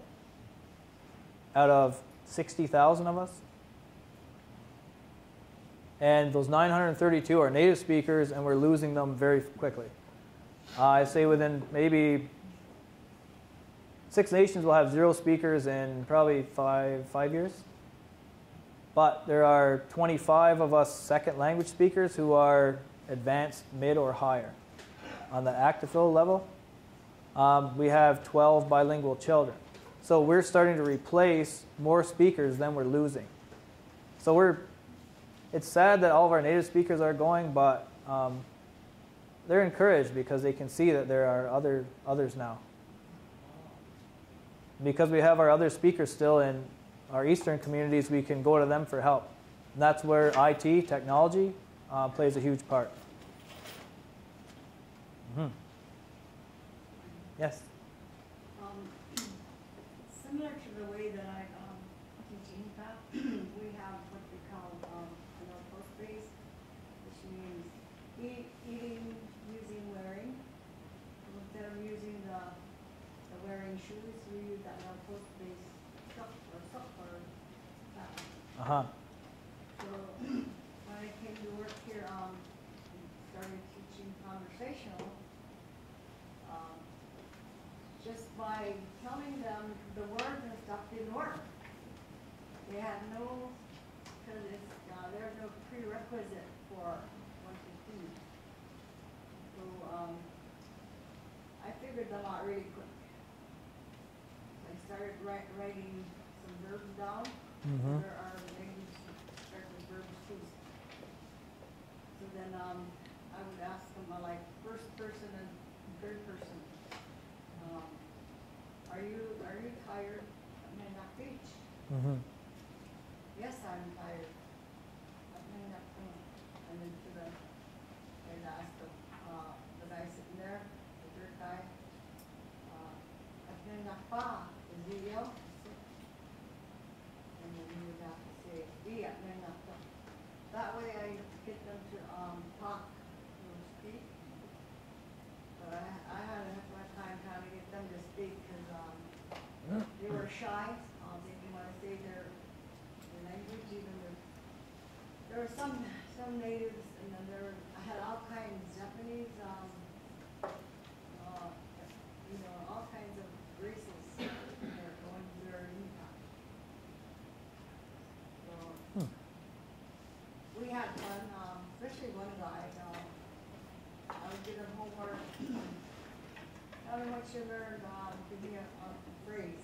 Speaker 1: out of 60,000 of us. And those 932 are native speakers, and we're losing them very quickly. Uh, I say within maybe Six Nations will have zero speakers in probably five five years. But there are 25 of us second language speakers who are advanced mid or higher on the ACTFL level. Um, we have 12 bilingual children. So we're starting to replace more speakers than we're losing. So we're, it's sad that all of our native speakers are going, but um, they're encouraged because they can see that there are other others now. Because we have our other speakers still in our eastern communities, we can go to them for help. And that's where IT, technology, uh, plays a huge part. hmm Yes.
Speaker 7: Um, Similar to the way that I um, teach INTA, we have what we call um, an post base, which means eat, eating using wearing. Instead of using the, the wearing shoes, we use that post base sock or sock or uh,
Speaker 1: Uh huh.
Speaker 7: So when I came to work here, um, and started teaching conversational, um, just by telling them the words and stuff didn't work. They had no, because it's, uh, there's no prerequisite for what to do. So, um, I figured them out really quick. I started wri- writing some verbs down.
Speaker 1: Mm-hmm.
Speaker 7: There are language start with verbs too. So then, um, I would ask them, uh, like, first person and third person. Um, are you, are you tired? I mean, not beach.
Speaker 1: Mm-hmm.
Speaker 7: Yes, I'm tired. I mean, not pain. And then to the, and ask the, uh, the guy sitting there, the third guy, uh, I mean, not pa, is he ill? And then you would have to say, yeah, then not pa. That way I get them to, um, talk, to speak. But I, I had a hard time trying to get them to speak because they were shy, um, they didn't wanna say their, their language, even if, there were some, some natives, and then there, were- I had all kinds, Japanese, um, uh, you know, all kinds of races that are going to their impact. So,
Speaker 1: Hmm.
Speaker 7: we had fun, um, especially one guy, um, I would give him homework, tell him what you learned, um, give me a, a phrase.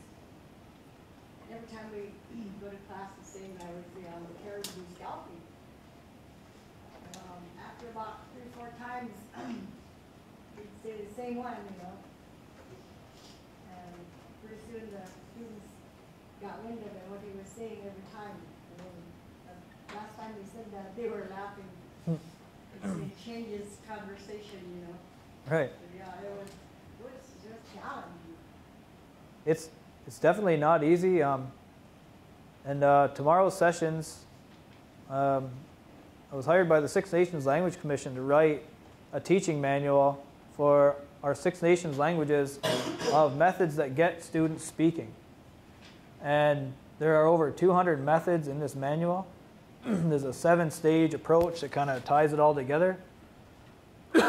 Speaker 7: And every time we go to class the same, I would say, um, the caribou scalping. After about three, four times, he'd say the same one, you know. And pretty soon the students got wind of it, what he was saying every time. And then, uh, last time he said that, they were laughing. It changes conversation, you know.
Speaker 1: Right.
Speaker 7: Yeah, it was, it was just challenging.
Speaker 1: It's it's definitely not easy. Um, and uh, tomorrow's sessions, um, I was hired by the Six Nations Language Commission to write a teaching manual for our Six Nations languages of methods that get students speaking. And there are over 200 methods in this manual. There's a seven stage approach that kind of ties it all together.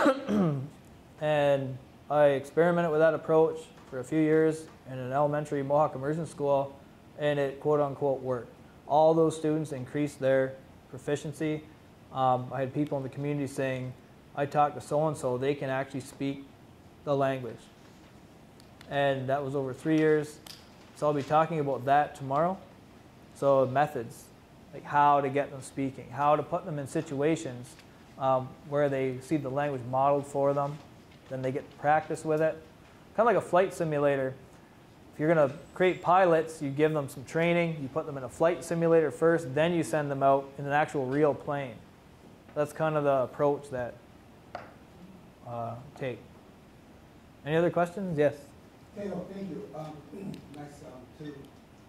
Speaker 1: and I experimented with that approach for a few years in an elementary Mohawk immersion school, and it quote unquote worked. All those students increased their proficiency. Um, I had people in the community saying, I talked to so and so, they can actually speak the language. And that was over three years. So I'll be talking about that tomorrow. So, methods, like how to get them speaking, how to put them in situations um, where they see the language modeled for them, then they get practice with it. Kind of like a flight simulator. If you're going to create pilots, you give them some training, you put them in a flight simulator first, then you send them out in an actual real plane. That's kind of the approach that uh, take. Any other questions? Yes.
Speaker 3: Taylor, thank you. Um, nice, um, two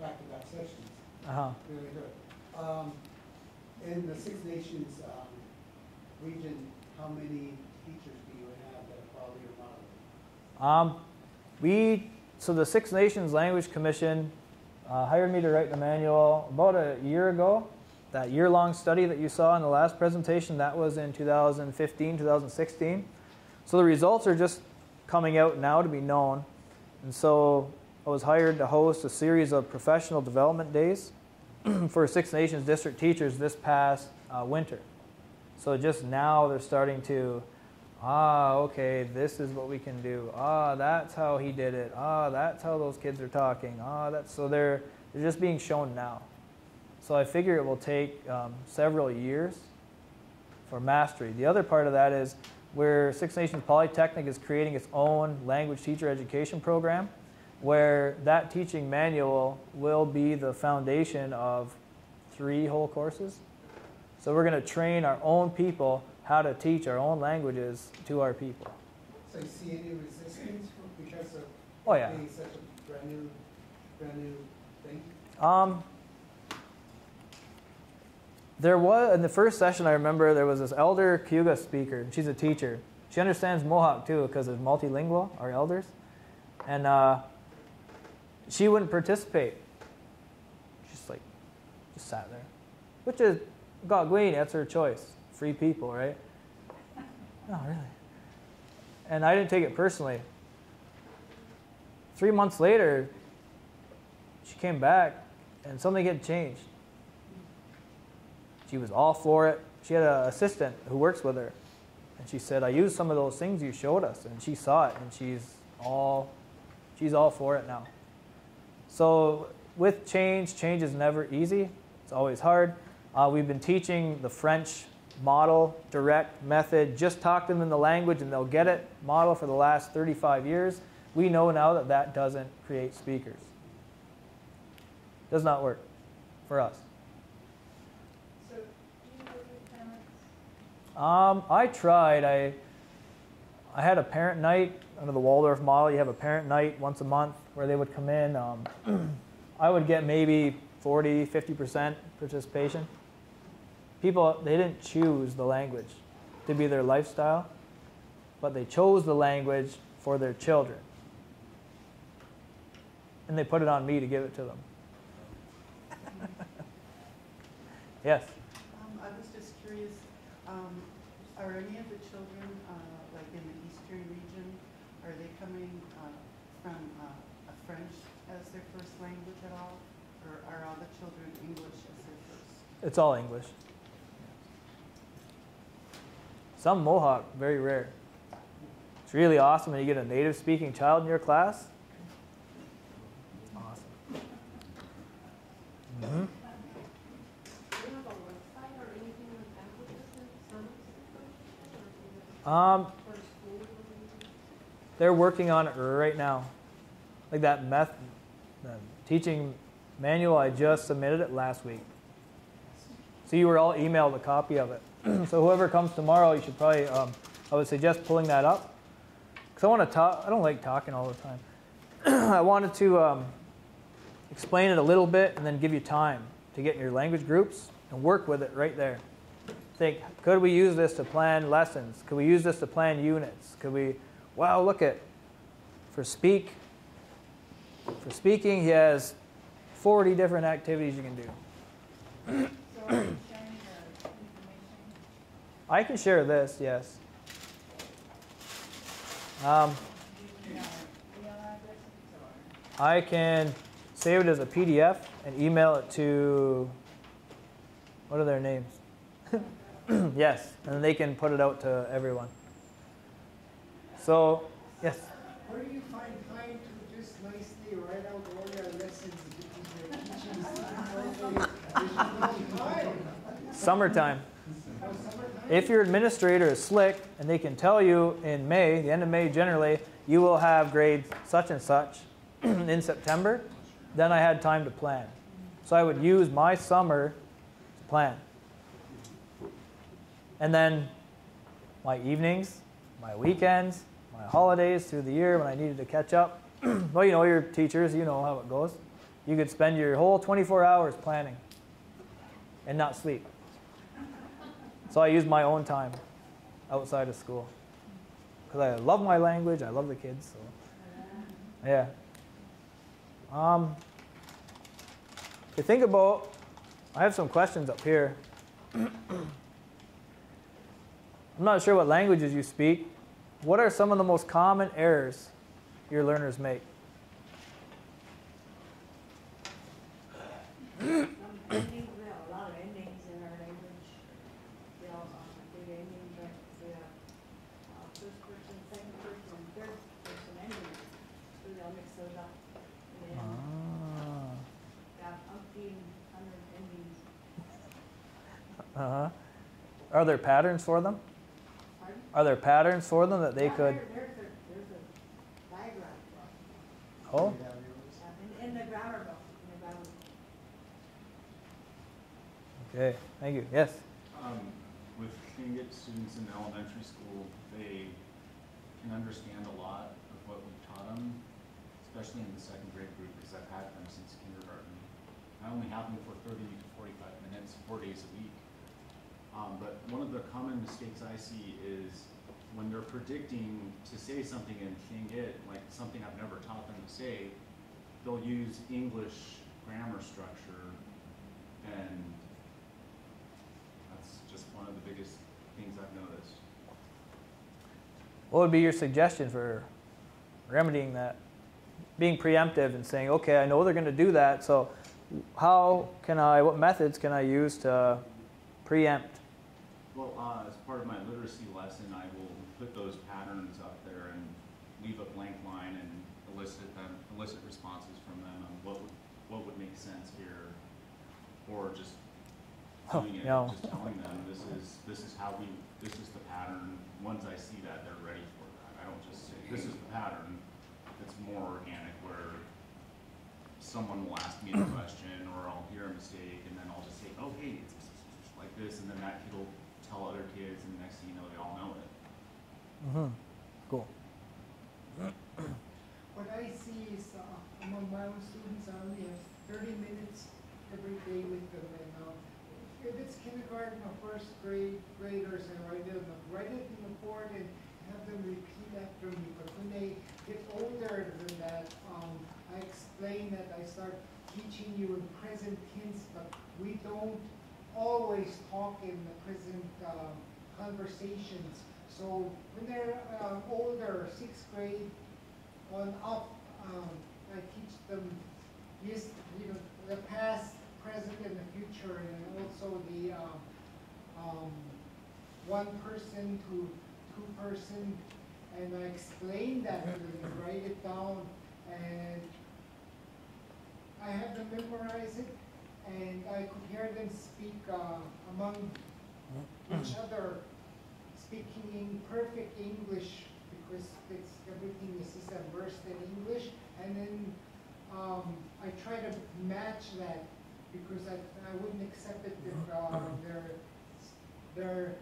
Speaker 3: back-to-back sessions.
Speaker 1: Uh huh.
Speaker 3: Really good. Um, in the Six Nations, um, region, how many teachers do you have that follow your model?
Speaker 1: Um, we so the Six Nations Language Commission uh, hired me to write the manual about a year ago. That year-long study that you saw in the last presentation that was in 2015, 2016. So the results are just coming out now to be known, and so I was hired to host a series of professional development days for Six Nations district teachers this past uh, winter. So just now they're starting to ah, okay, this is what we can do. Ah, that's how he did it. Ah, that's how those kids are talking. Ah, that's so they're they're just being shown now. So I figure it will take um, several years for mastery. The other part of that is where Six Nations Polytechnic is creating its own language teacher education program, where that teaching manual will be the foundation of three whole courses. So we're going to train our own people how to teach our own languages to our people.
Speaker 3: So you see any resistance because of
Speaker 1: Oh yeah.
Speaker 3: being such a brand new, brand new thing?
Speaker 1: Um, there was in the first session. I remember there was this elder Cayuga speaker. and She's a teacher. She understands Mohawk too because it's multilingual. Our elders, and uh, she wouldn't participate. Just like, just sat there, which is Gagween. That's her choice. Free people, right? No, really. And I didn't take it personally. Three months later, she came back and something had changed. She was all for it. She had an assistant who works with her. And she said, I used some of those things you showed us. And she saw it and she's all she's all for it now. So with change, change is never easy. It's always hard. Uh, we've been teaching the French model, direct method, just talk to them in the language and they'll get it model for the last 35 years. We know now that that doesn't create speakers. Does not work for us.
Speaker 7: So, do you work with parents?
Speaker 1: Um, I tried. I I had a parent night under the Waldorf model. You have a parent night once a month where they would come in. Um, I would get maybe 40, 50% participation. People, they didn't choose the language to be their lifestyle, but they chose the language for their children. and they put it on me to give it to them. yes.
Speaker 8: Um, I was just curious, um, are any of the children, uh, like in the eastern region, are they coming, uh, from, uh, French as their first language at all? Or are all the children English as their first?
Speaker 1: It's all English. Some Mohawk, very rare. It's really awesome when you get a native speaking child in your class. Awesome. hmm
Speaker 6: Do you have a website or anything like that with this in some situation?
Speaker 1: Um, they're working on it right now. Like that meth, teaching manual, I just submitted it last week. So you were all emailed a copy of it. so whoever comes tomorrow, you should probably, um, I would suggest pulling that up. Because I want to talk, I don't like talking all the time. I wanted to um, explain it a little bit and then give you time to get in your language groups and work with it right there. Think, could we use this to plan lessons? Could we use this to plan units? Could we, wow, look at, for speak, for speaking, he has 40 different activities you can do.
Speaker 7: So are you sharing the information?
Speaker 1: I can share this, yes. Um,
Speaker 7: Do you know email addresses or?
Speaker 1: I can save it as a PDF and email it to, what are their names? yes, and they can put it out to everyone. So, yes.
Speaker 5: Where do you find time to just nicely write out all your lessons because you're teaching students also, there's no time.
Speaker 1: Summertime. If your administrator is slick and they can tell you in May, the end of May generally, you will have grades such and such in September, then I had time to plan. So I would use my summer to plan. And then my evenings, my weekends, my holidays through the year when I needed to catch up. well, you know, your teachers, you know how it goes. You could spend your whole 24 hours planning and not sleep. So I use my own time outside of school. Because I love my language, I love the kids. So. Yeah. Um, you think about, I have some questions up here. I'm not sure what languages you speak. What are some of the most common errors your learners make?
Speaker 7: Some endings, we have a lot of endings in our language. You know, um, big endings, like we have, uh, first person, second person, and third person endings. So they'll mix those up. And then,
Speaker 1: Ah.
Speaker 7: got umpteen hundred endings.
Speaker 1: Uh-huh. Are there patterns for them?
Speaker 7: Pardon?
Speaker 1: Are there patterns for them that they
Speaker 7: Yeah,
Speaker 1: could?
Speaker 7: there- There's a, there's a diagram for it.
Speaker 1: Oh,
Speaker 7: in, in the grammar book, in the grammar book.
Speaker 1: okay. Thank you. Yes.
Speaker 9: Um, with Tlingit students in elementary school, they can understand a lot of what we've taught them, especially in the second grade group, because I've had them since kindergarten. I only have them for thirty to forty-five minutes, four days a week. Um, but one of the common mistakes I see is when they're predicting to say something in Tlingit, like something I've never taught them to say, they'll use English grammar structure and that's just one of the biggest things I've noticed.
Speaker 1: What would be your suggestion for remedying that? Being preemptive and saying, okay, I know they're going to do that, so how can I, what methods can I use to preempt?
Speaker 9: Well, uh, as part of my literacy lesson, I will put those patterns up there and leave a blank line and elicit them, elicit responses from them on what would, what would make sense here. Or just doing it,
Speaker 1: yeah.
Speaker 9: just telling them, this is, this is how we, this is the pattern. Once I see that, they're ready for that. I don't just say, this is the pattern. It's more organic where someone will ask me a question or I'll hear a mistake and then I'll just say, oh, hey, it's like this, and then that kid will tell other kids, and the next thing you know, they all know it.
Speaker 1: Mm-hmm. Cool.
Speaker 5: What I see is, uh, among my own students, I only have thirty minutes every day with them, and, uh, if it's kindergarten or first grade graders, I write them, write it in the board and have them repeat after me, but when they get older than that, um, I I explain that I start teaching you in present tense, but we don't always talk in the present um, conversations. So when they're uh, older, sixth grade on up, um, I teach them this, you know, the past, present, and the future, and also the um, um, one person to two person, and I explain that to them, write it down, and I have them memorize it, and I could hear them speak uh, among each other, speaking in perfect English, because everything is just immersed in English, and then um, I try to match that, because I, I wouldn't accept it if uh, they're, they're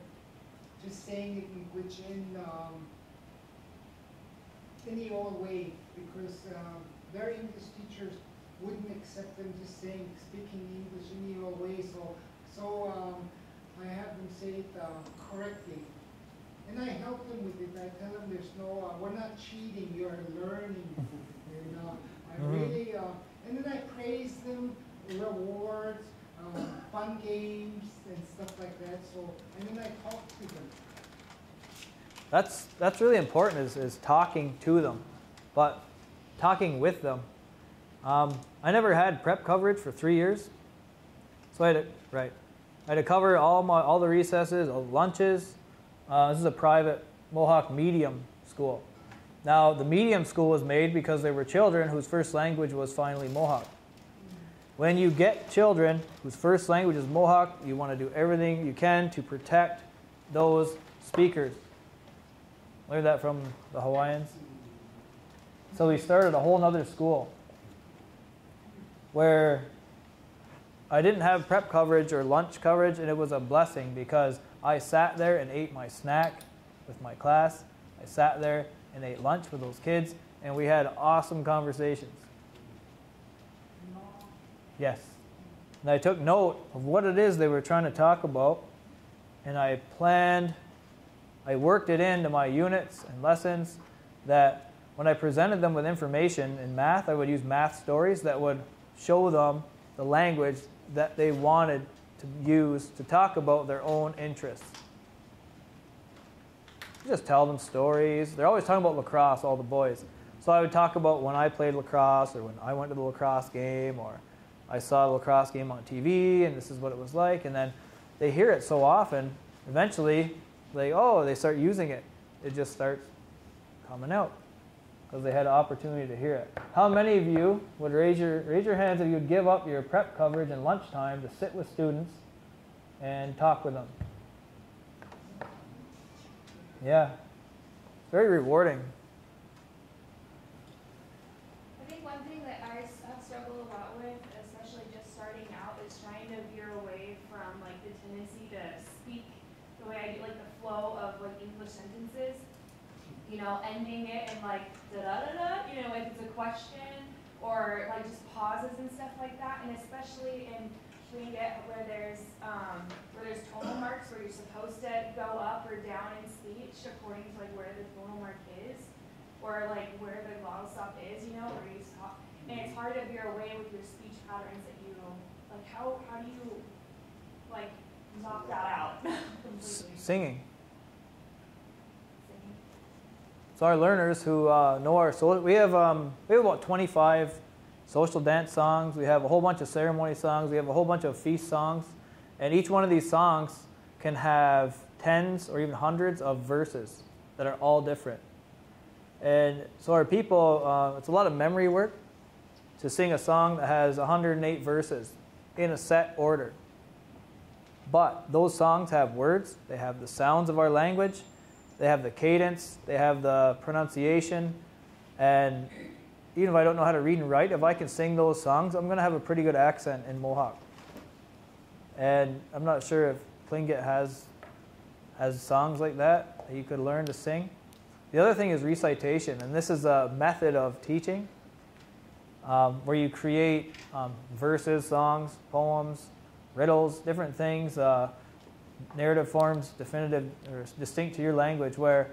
Speaker 5: just saying it in which in um, any old way, because um, their English teachers wouldn't accept them just saying, speaking English any old way, so, so um, I have them say it uh, correctly. And I help them with it, I tell them there's no, uh, we're not cheating, you're learning, you know. I
Speaker 1: Mhm.
Speaker 5: really, uh, and then I praise them, rewards, um, fun games and stuff like that, so, and then I talk to them.
Speaker 1: That's that's really important is, is talking to them, but talking with them. Um, I never had prep coverage for three years, so I had to, right. I had to cover all my all the recesses, all the lunches. Uh, this is a private Mohawk medium school. Now the medium school was made because there were children whose first language was finally Mohawk. When you get children whose first language is Mohawk, you want to do everything you can to protect those speakers. Learned that from the Hawaiians. So we started a whole nother school where I didn't have prep coverage or lunch coverage, and it was a blessing because I sat there and ate my snack with my class. I sat there and ate lunch with those kids, and we had awesome conversations. Yes. And I took note of what it is they were trying to talk about, and I planned, I worked it into my units and lessons that when I presented them with information in math, I would use math stories that would show them the language that they wanted to use to talk about their own interests. Just tell them stories. They're always talking about lacrosse, all the boys. So I would talk about when I played lacrosse or when I went to the lacrosse game or I saw the lacrosse game on TV and this is what it was like. And then they hear it so often, eventually, they, oh, they start using it. It just starts coming out because they had an opportunity to hear it. How many of you would raise your, raise your hands if you would give up your prep coverage and lunchtime to sit with students and talk with them? Yeah. Very rewarding.
Speaker 10: I think one thing that I s- have struggled a lot with, especially just starting out, is trying to veer away from like the tendency to speak the way I do, like the flow of like English sentences. You know, ending it in like da da da da, you know, if it's a question or like just pauses and stuff like that. And especially in Tlingit where there's um, where there's tonal marks where you're supposed to go up or down in speech according to like where the tonal mark is or like where the glottal stop is, you know, where you stop. And it's hard to veer away with your speech patterns that you like. How how do you like knock that out
Speaker 1: singing. So our learners who uh, know our so we have um, we have about 25 social dance songs. We have a whole bunch of ceremony songs. We have a whole bunch of feast songs, and each one of these songs can have tens or even hundreds of verses that are all different. And so our people, uh, it's a lot of memory work to sing a song that has 108 verses in a set order. But those songs have words, they have the sounds of our language, they have the cadence, they have the pronunciation, and even if I don't know how to read and write, if I can sing those songs, I'm going to have a pretty good accent in Mohawk. And I'm not sure if Tlingit has has songs like that that you could learn to sing. The other thing is recitation, and this is a method of teaching um, where you create um, verses, songs, poems, riddles, different things, uh, narrative forms, definitive or distinct to your language, where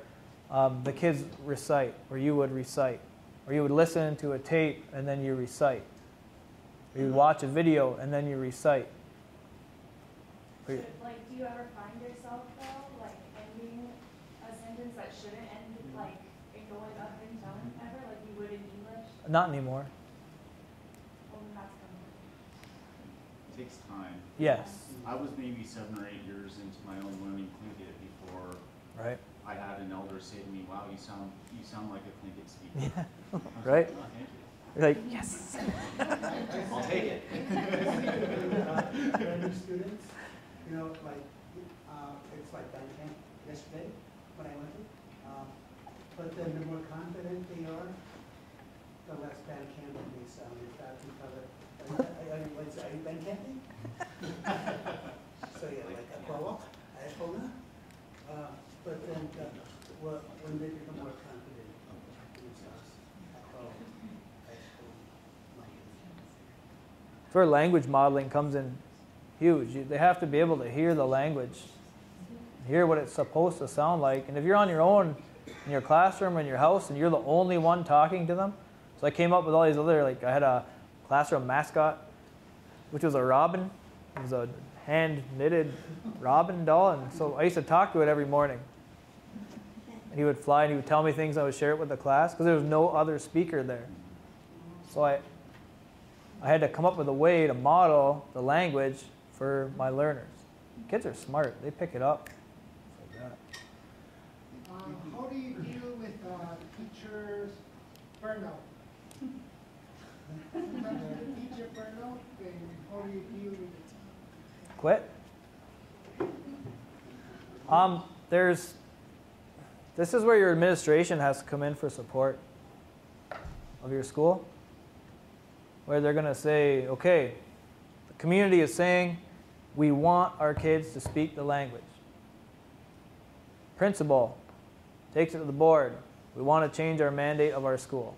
Speaker 1: um, the kids recite, or you would recite. or you would listen to a tape and then you recite. Or you would watch a video and then you recite. Or
Speaker 10: Should, like, do you ever find yourself though, like ending a sentence that shouldn't end, like, and going up and down ever, like you would in English?
Speaker 1: Not anymore.
Speaker 10: Well, then that's coming.
Speaker 9: Takes time.
Speaker 1: Yes.
Speaker 9: I was maybe seven or eight years into my own learning Tlingit before
Speaker 1: Right.
Speaker 9: I had an elder say to me, wow, you sound, you sound like a Tlingit speaker. I was like,
Speaker 1: Right.
Speaker 9: "Oh, thank you."
Speaker 1: You're like, yes.
Speaker 9: I'll take it.
Speaker 3: Brand new students, you know, like, uh, it's like band camp yesterday when I went to. Um, But then the more confident they are, the less band camp they sound. If that's because of, are you, are you, what's- are you band camping? So yeah, like a pro, I her. Uh, But then, uh, when they become more confident themselves,
Speaker 1: That's where language modeling comes in huge. You- They have to be able to hear the language, hear what it's supposed to sound like. And if you're on your own in your classroom or in your house and you're the only one talking to them, so I came up with all these other, like I had a classroom mascot, which was a robin. It was a hand knitted robin doll. And so I used to talk to it every morning. And he would fly and he would tell me things. I would share it with the class because there was no other speaker there. So I, I had to come up with a way to model the language for my learners. Kids are smart; they pick it up.
Speaker 5: Um, how do you deal with, uh, teachers burnout? Sometimes the teacher burnout,
Speaker 1: Quit. Um, there's. This is where your administration has to come in for support of your school, where they're going to say, okay, the community is saying we want our kids to speak the language. Principal takes it to the board. We want to change our mandate of our school.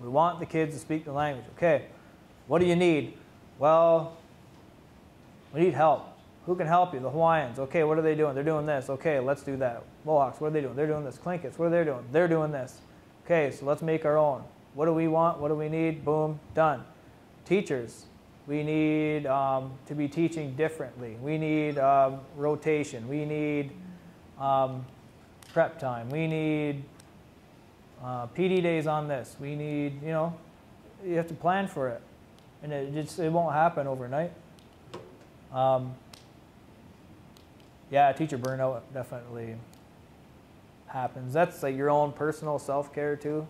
Speaker 1: We want the kids to speak the language. Okay, what do you need? Well, we need help. Who can help you? The Hawaiians. Okay, what are they doing? They're doing this. Okay, let's do that. Mohawks, what are they doing? They're doing this. Tlingits, what are they doing? They're doing this. Okay, so let's make our own. What do we want? What do we need? Boom, done. Teachers, we need um, to be teaching differently. We need um, rotation. We need um, prep time. We need uh, PD days on this. We need, you know, you have to plan for it, and it just it won't happen overnight. Um, yeah, teacher burnout definitely happens. That's like your own personal self care too.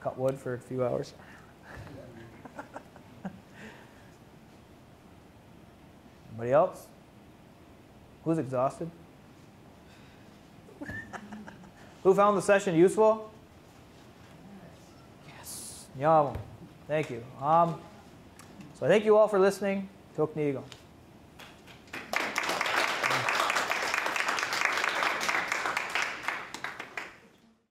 Speaker 1: Cut wood for a few hours. Anybody else? Who's exhausted? Who found the session useful? Yum. Thank you. Um, so thank you all for listening. Tok Eagle.